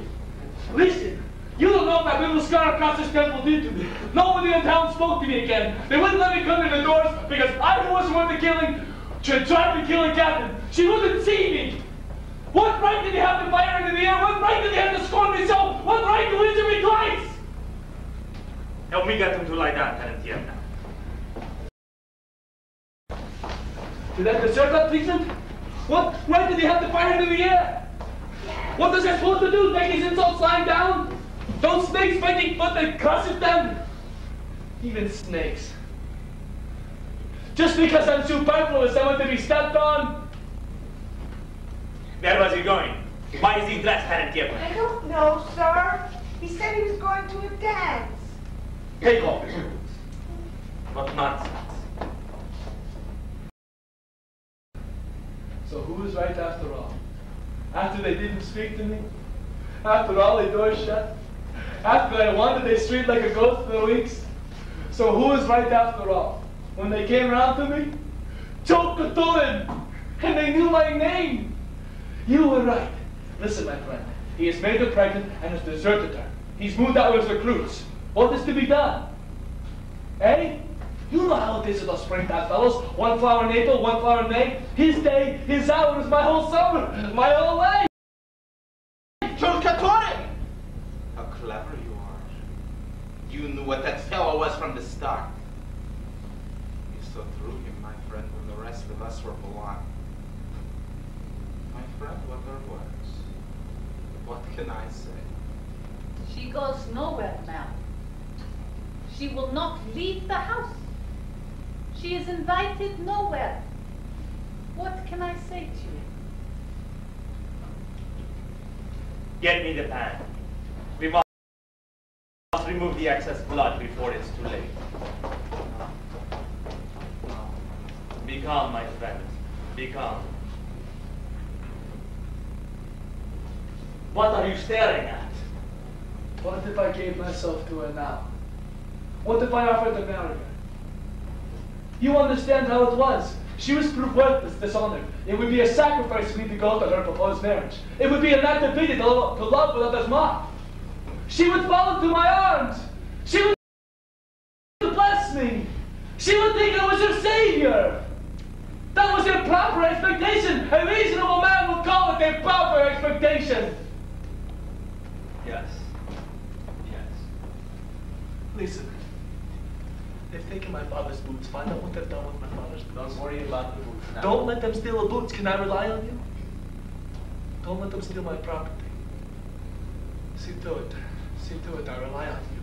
Listen. You don't know what that little scar across this temple did to me. Nobody in town spoke to me again. They wouldn't let me come in the doors because I wasn't worth the killing. She tried to kill a captain. She wouldn't see me. What right did he have to fire into the air? What right did he have to scorn me so? What right to injure me twice? Help me get him to lie down, Tenant Did that desert that pleasant? What right did he have to fire into the air? What was I supposed to do? Make his insults lying down? Don't snakes fighting foot that crushes them? Even snakes. Just because I'm superfluous, I want to be stepped on? Where was he going? Why is he dressed, Tenant I don't know, sir. He said he was going to a dance. Take off his boots. What nonsense. So who was right after all? After they didn't speak to me? After all the doors shut? After I wandered the street like a ghost for weeks? So who was right after all? When they came around to me? Chulkaturin! And they knew my name! You were right. Listen, my friend. He has made her pregnant and has deserted her. He's moved out with the recruits. What is to be done? Eh? You know how it is with those springtime fellows. One flower in April, one flower in May. His day, his hour is my whole summer, my whole life. Chulkaturin! How clever you are. You knew what that fellow was from the start. You saw through him, my friend, when the rest of us were. My friend, what there was. What can I say? She goes nowhere now. She will not leave the house. She is invited nowhere. What can I say to you? Get me the pan. We must remove the excess blood before it's too late. Calm, my friend. Be calm. What are you staring at? What if I gave myself to her now? What if I offered to marry her? You understand how it was. She was proved worthless, dishonored. It would be a sacrifice for me to go to her proposed marriage. It would be an act of pity to, lo- to love without others mock. She would fall into my arms. She would bless me. She would think I was her savior. Expectation. Yes. Yes. Listen. They've taken my father's boots. Find out what they've done with my father's boots. Don't worry about the boots now. Don't let them steal the boots. Can I rely on you? Don't let them steal my property. See to it. See to it. I rely on you.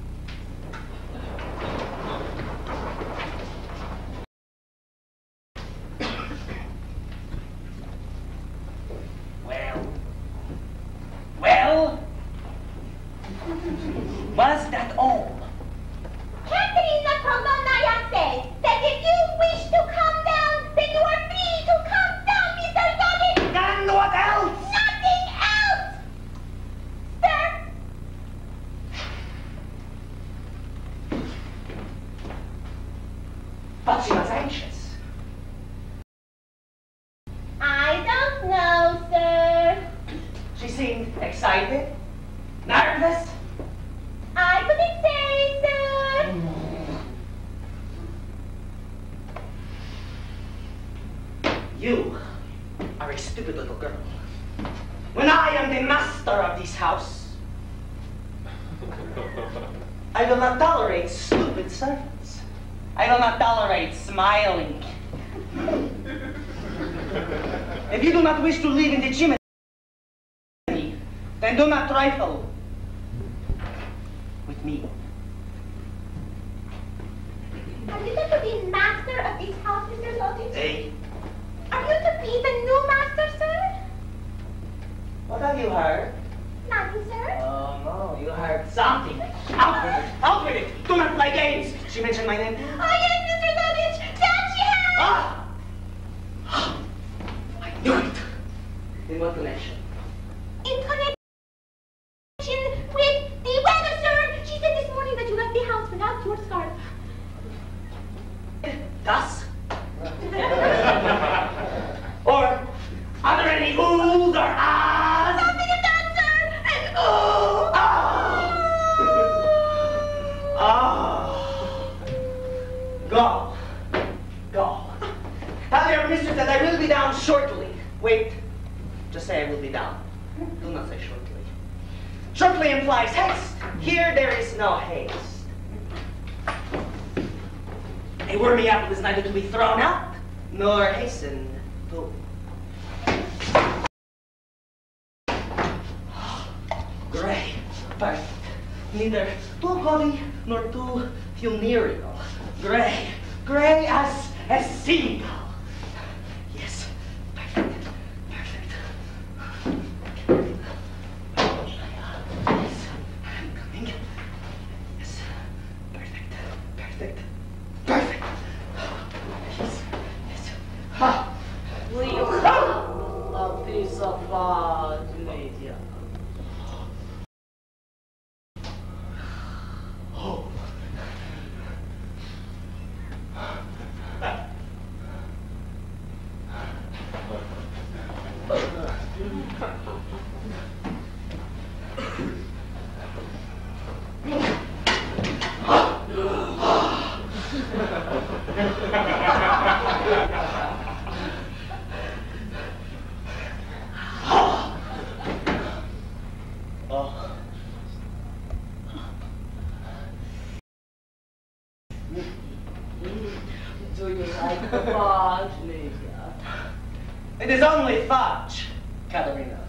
It is only fudge, Katerina.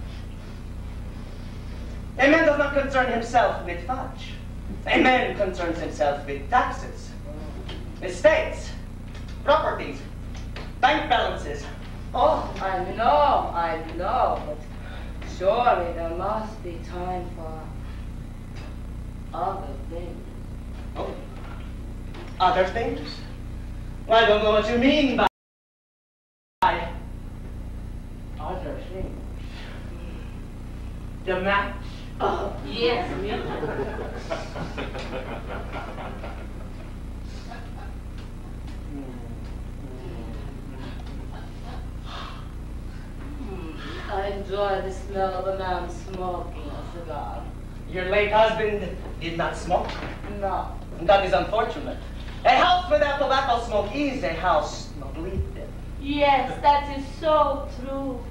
A man does not concern himself with fudge. A man concerns himself with taxes, estates, properties, bank balances. Oh, I know, I know, but surely there must be time for other things. Oh. Other things? I don't know what you mean by by Other things? The match. Oh, yes, hmm, I enjoy the smell of a man smoking a cigar. Your late husband did not smoke. No. That is unfortunate. A house without tobacco smoke is a house not lived in. Yes, that is so true.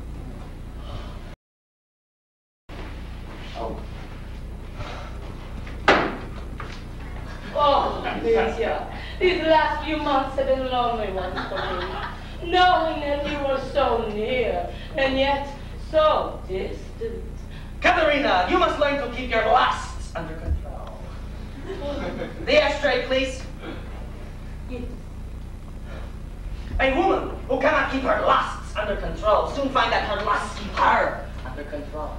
These last few months have been lonely ones for me. Knowing that you were so near, and yet so distant. Katerina, you must learn to keep your lusts under control. [laughs] The ashtray, please. A woman who cannot keep her lusts under control soon find that her lusts keep her under control.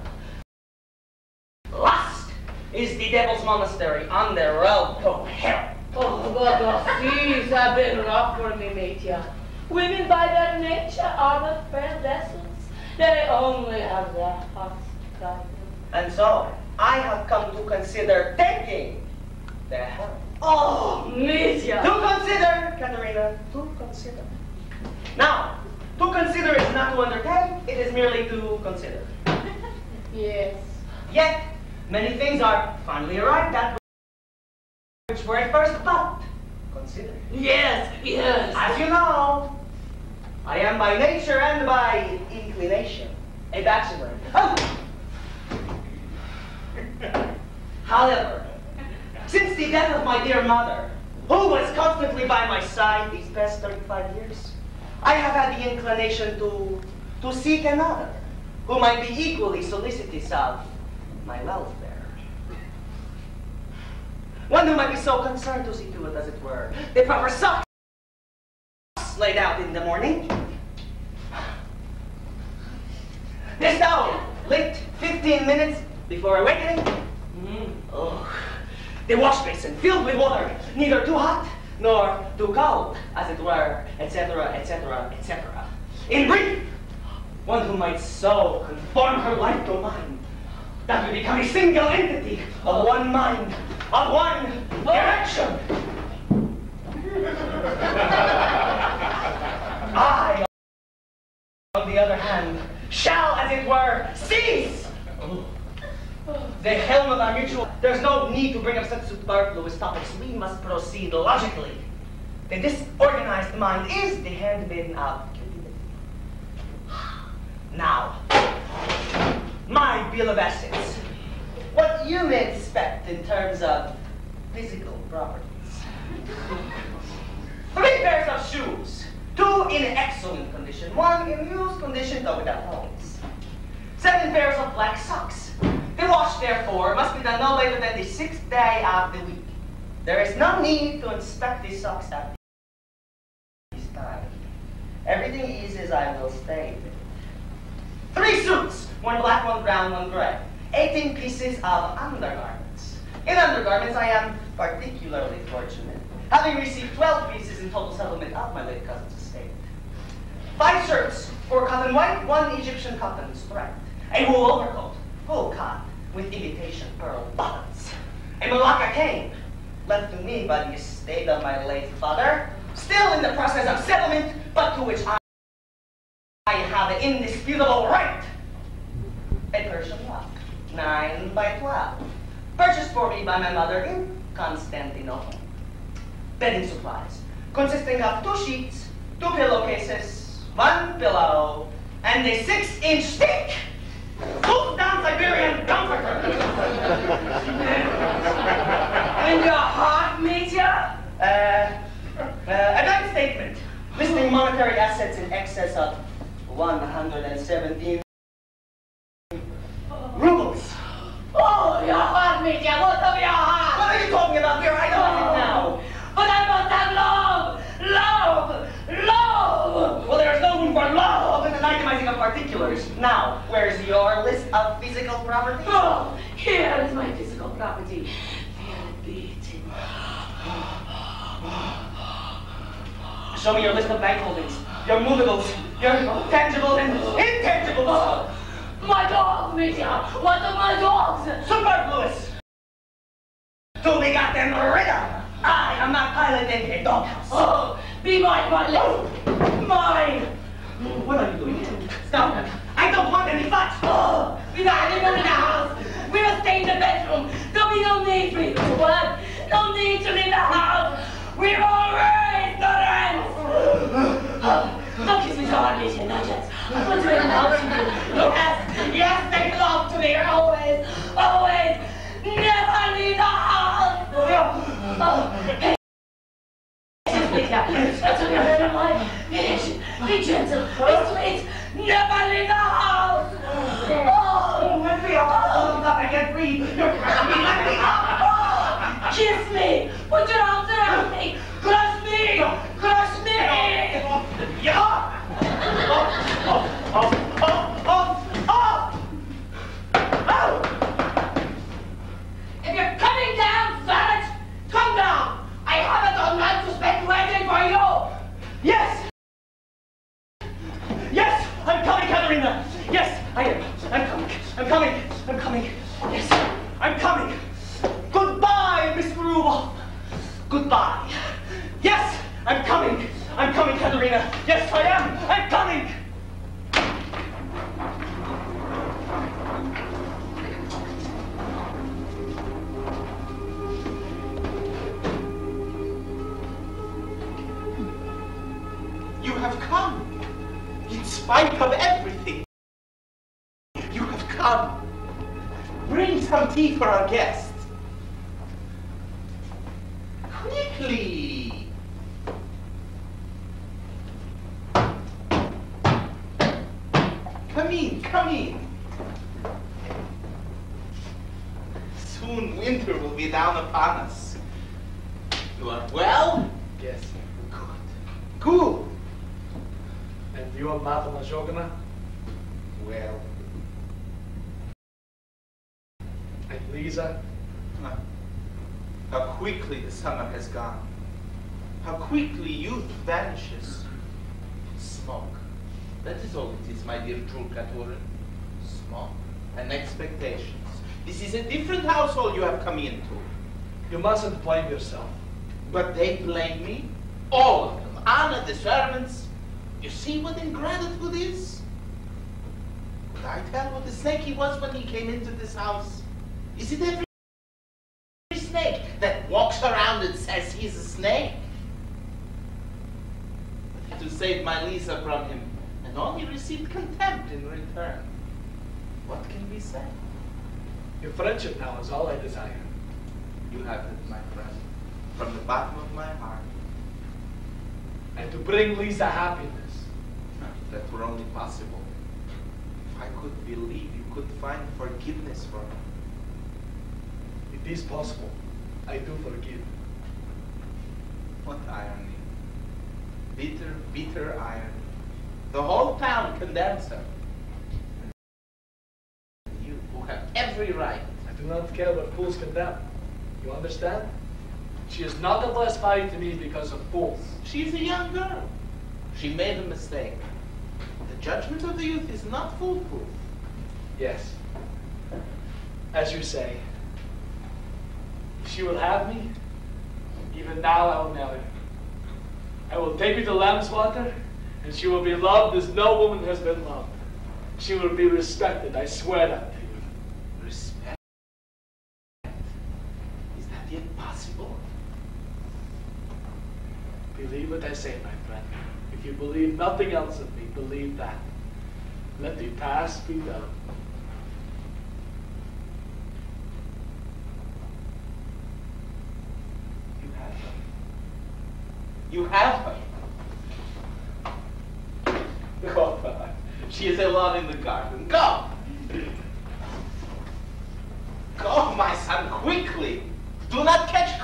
Lust is the devil's monastery on the road to hell. Oh, but the seas have been rough for me, Mitya. Women by their nature are but frail vessels. They only have their hearts to guide them. And so, I have come to consider taking the helm. Oh, Mitya! To consider, Katerina, to consider. Now, to consider is not to undertake, it is merely to consider. [laughs] Yes. Yet, many things are finally arrived at which were first but consider. Yes, yes. As you know, I am by nature and by inclination a bachelor. Oh! [laughs] However, since the death of my dear mother, who was constantly by my side these past 35 years, I have had the inclination to, to seek another who might be equally solicitous of my welfare. One who might be so concerned to see to it, as it were, the proper socks laid out in the morning. This now, late 15 minutes before awakening. Mm, oh, the wash basin filled with water, neither too hot nor too cold, as it were, etc., etc., etc. In brief, one who might so conform her life to mine that we become a single entity of one mind, of one direction. [laughs] I, on the other hand, shall, as it were, cease. the helm of our mutual. There's no need to bring up such superfluous topics. We must proceed logically. The disorganized mind is the handmaiden of. Now, my bill of assets. What you may expect in terms of physical properties. Three pairs of shoes. Two in excellent condition, one in used condition though without holes. Seven pairs of black socks. The wash, therefore, must be done no later than the sixth day of the week. There is no need to inspect these socks at this time. Everything is as I will state. Three suits, one black, one brown, one gray. 18 pieces of undergarments. In undergarments, I am particularly fortunate, having received 12 pieces in total settlement of my late cousin's estate. Five shirts, four cotton white, one Egyptian cotton striped. A wool overcoat, full cut, with imitation pearl buttons. A Malacca cane, left to me by the estate of my late father, still in the process of settlement, but to which I I have an indisputable right. A Persian lock, 9 by 12, purchased for me by my mother in Constantinople. Bedding supplies, consisting of two sheets, two pillowcases, one pillow, and a six-inch stick. Full down Siberian comforter. And [laughs] your heart, Major? Uh, uh, a bank statement listing monetary assets in excess of 117 rubles. Oh, your heart, Major. What of your heart? What are you talking about here? I know it now. But I must have love! Love! Love! Well, there's no room for love in an itemizing of particulars. Now, where's your list of physical properties? Oh, here is my physical property. Feel it beating. Show me your list of bank holdings, your movables, your tangible and intangibles. My dogs, Major! What of my dogs? Superfluous! So we got them rid of. I am not piloting a doghouse. Oh, be mine, my lady. Mine! What are you doing? Stop it. I don't want any fight. Oh, we not in the [laughs] house. We will stay in the bedroom. There'll be no need for you to what? No need to leave the house. We're all raised ignorance. Oh, don't kiss me so hard, Major, not yet. But they belong to you. Yes, yes, they belong to me. Always, always. Never leave the house. Oh. That's what you're hurting my Finish. Be gentle. Be sweet. Never leave the house. Oh, let me off. I can't breathe. You're crushing me. Let me. Oh, kiss me. Put your arms around me. If you're coming down, come down. I waiting for you. Yes. Yes, I'm coming, Katerina. Yes, I am. I'm coming. I'm coming. I'm coming. Yes, I'm coming. Goodbye, Miss Rubel. Goodbye. Yes, I'm coming. I'm coming, Katerina. Yes, I am. I'm coming. You have come. In spite of everything. You have come. Bring some tea for our guest. Quickly. Come in, come in. Soon winter will be down upon us. You are well? Yes. Good. Good. And you are Mata Majogana? Well. And Lisa? How quickly the summer has gone. How quickly youth vanishes. Smoke. That is all it is, my dear Chulkaturin. Smoke and expectations. This is a different household you have come into. You mustn't blame yourself. But they blame me. All of them. Anna, the servants. You see what ingratitude is? Could I tell what a snake he was when he came into this house? Is it every snake that walks around and says he's a snake? But to save my Lisa from him, and only received contempt in return. What can we say? Your friendship now is all I desire. You have it, my friend, from the bottom of my heart. And to bring Lisa happiness. That were only possible. If I could believe you could find forgiveness for me. It is possible. I do forgive. What irony. Bitter, bitter irony. The whole town condemns her. You, who have every right. I do not care what fools condemn. You understand? She is not the less to me because of fools. She's a young girl. She made a mistake. The judgment of the youth is not foolproof. Yes. As you say. If she will have me, even now I will marry her. I will take her to Lamb's Water, and she will be loved as no woman has been loved. She will be respected, I swear that to you. Respect? Is that yet possible? Believe what I say, my friend. If you believe nothing else of me, believe that. Let the past be done. You have her. You have her. Go, Father. She is alone in the garden. Go! Go, my son, quickly. Do not catch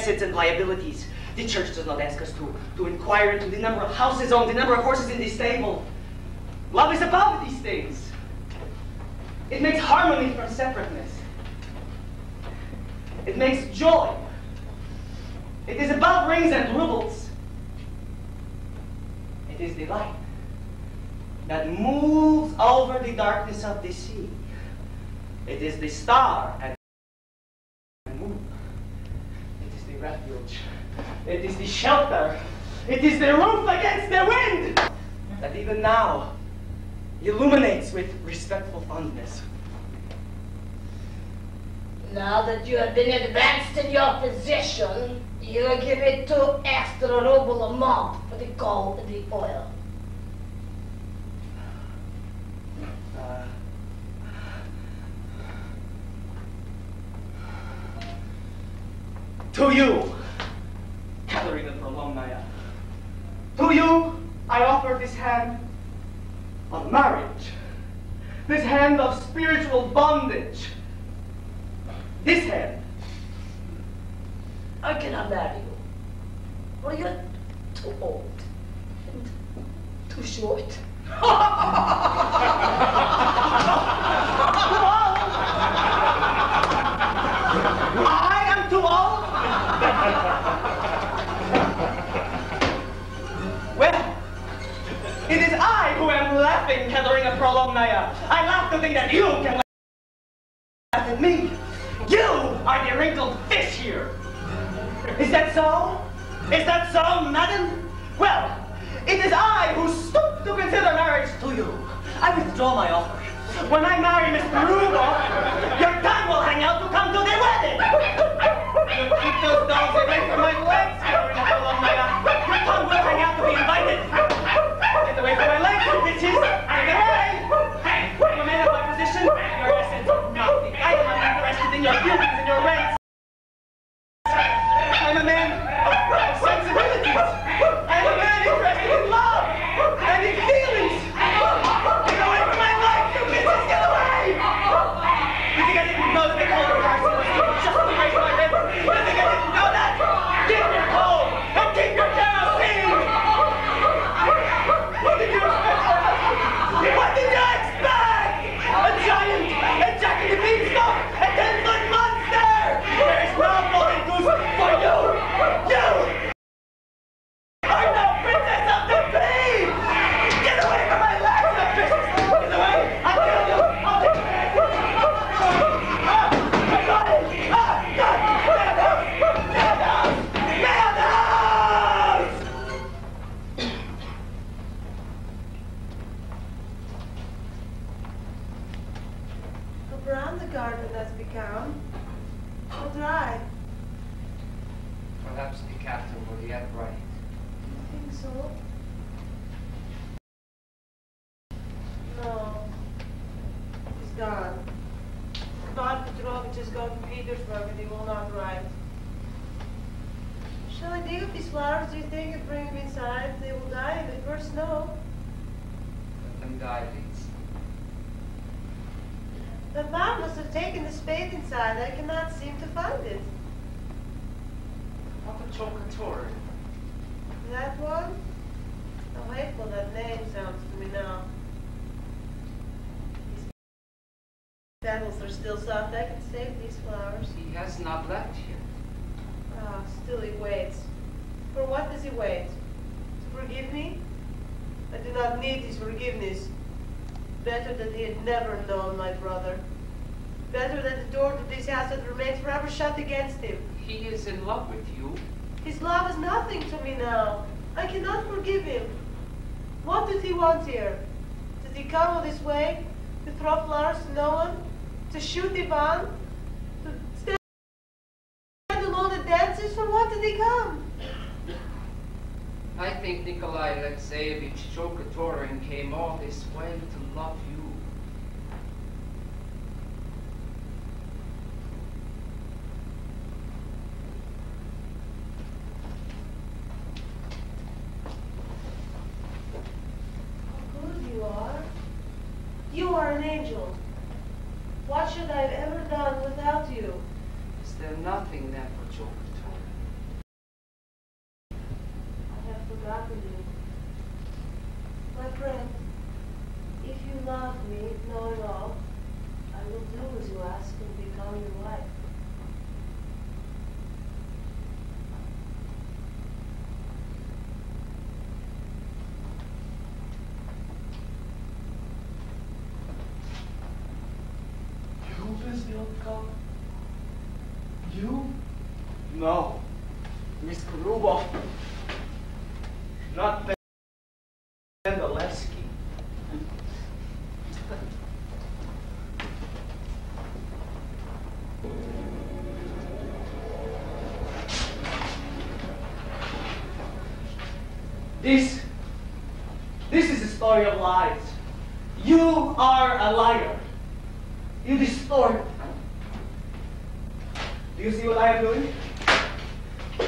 assets and liabilities. The church does not ask us to, to inquire into the number of houses owned, the number of horses in the stable. Love is above these things. It makes harmony from separateness. It makes joy. It is above rings and rubles. It is the light that moves over the darkness of the sea. It is the star and the moon. It is the refuge. It is the shelter. It is the roof against the wind that even now illuminates with respectful fondness. Now that you have been advanced in your position, you will give me two extra ruble a month for the coal and the oil. Uh, to you, Katerina Prolomnaya, to you I offer this hand of marriage, this hand of spiritual bondage, this hand. I cannot marry you. For you're too old and too short. [laughs] am laughing, Katerina Prolomnaya. I laugh to think that you can laugh at me. You are the wrinkled fish here. Is that so? Is that so, madam? Well, it is I who stoop to consider marriage to you. I withdraw my offer. When I marry Miss Rudolph, your tongue will hang out to come to the wedding. You keep those dogs away from my legs. Your tongue will hang out to be invited. Get away from my you bitches. Away. Hey, I'm a man of my position. Your essence is nothing. I am not interested in your feelings and your rents. Still soft. I can save these flowers. He has not left here. Ah, still he waits. For what does he wait? To forgive me? I do not need his forgiveness. Better that he had never known my brother. Better that the door to this house had remained forever shut against him. He is in love with you. His love is nothing to me now. I cannot forgive him. What does he want here? Does he come all this way to throw flowers to no one? To shoot the Ivan? To stand alone at dances? For what did he come? I think Nikolai Alexeyevich Chulkaturin came all this way to love you. You are an angel. What should I have ever done without you? Is there nothing then for Joker I have forgotten you. My friend, if you love me, know it all, I will do as you ask and become your wife. You, You? No. Miss Gruboff. Not Pendelevsky. This, this is a story of lies. You are a liar. You distort. Do you see what I am doing?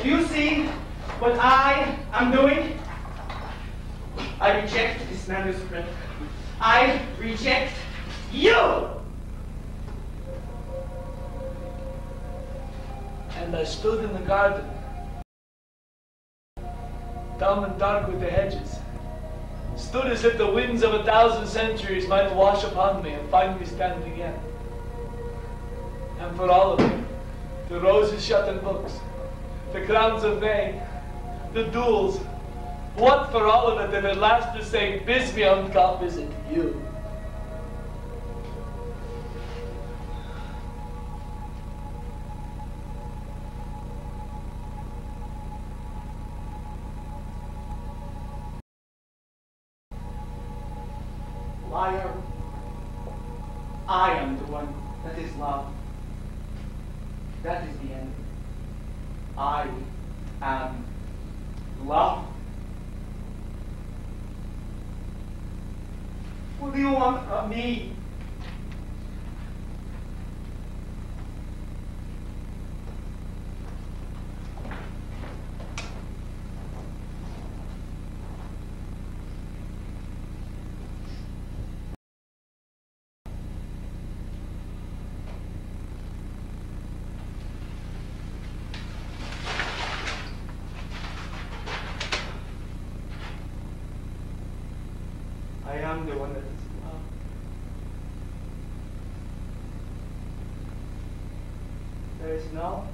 Do you see what I am doing? I reject this manuscript. I reject you! And I stood in the garden, dumb and dark with the hedges. Stood as if the winds of a thousand centuries might wash upon me and find me standing again. And for all of it, the roses shut in books, the crowns of May, the duels, what for all of it if it lasts to say Bizmionkov isn't you? There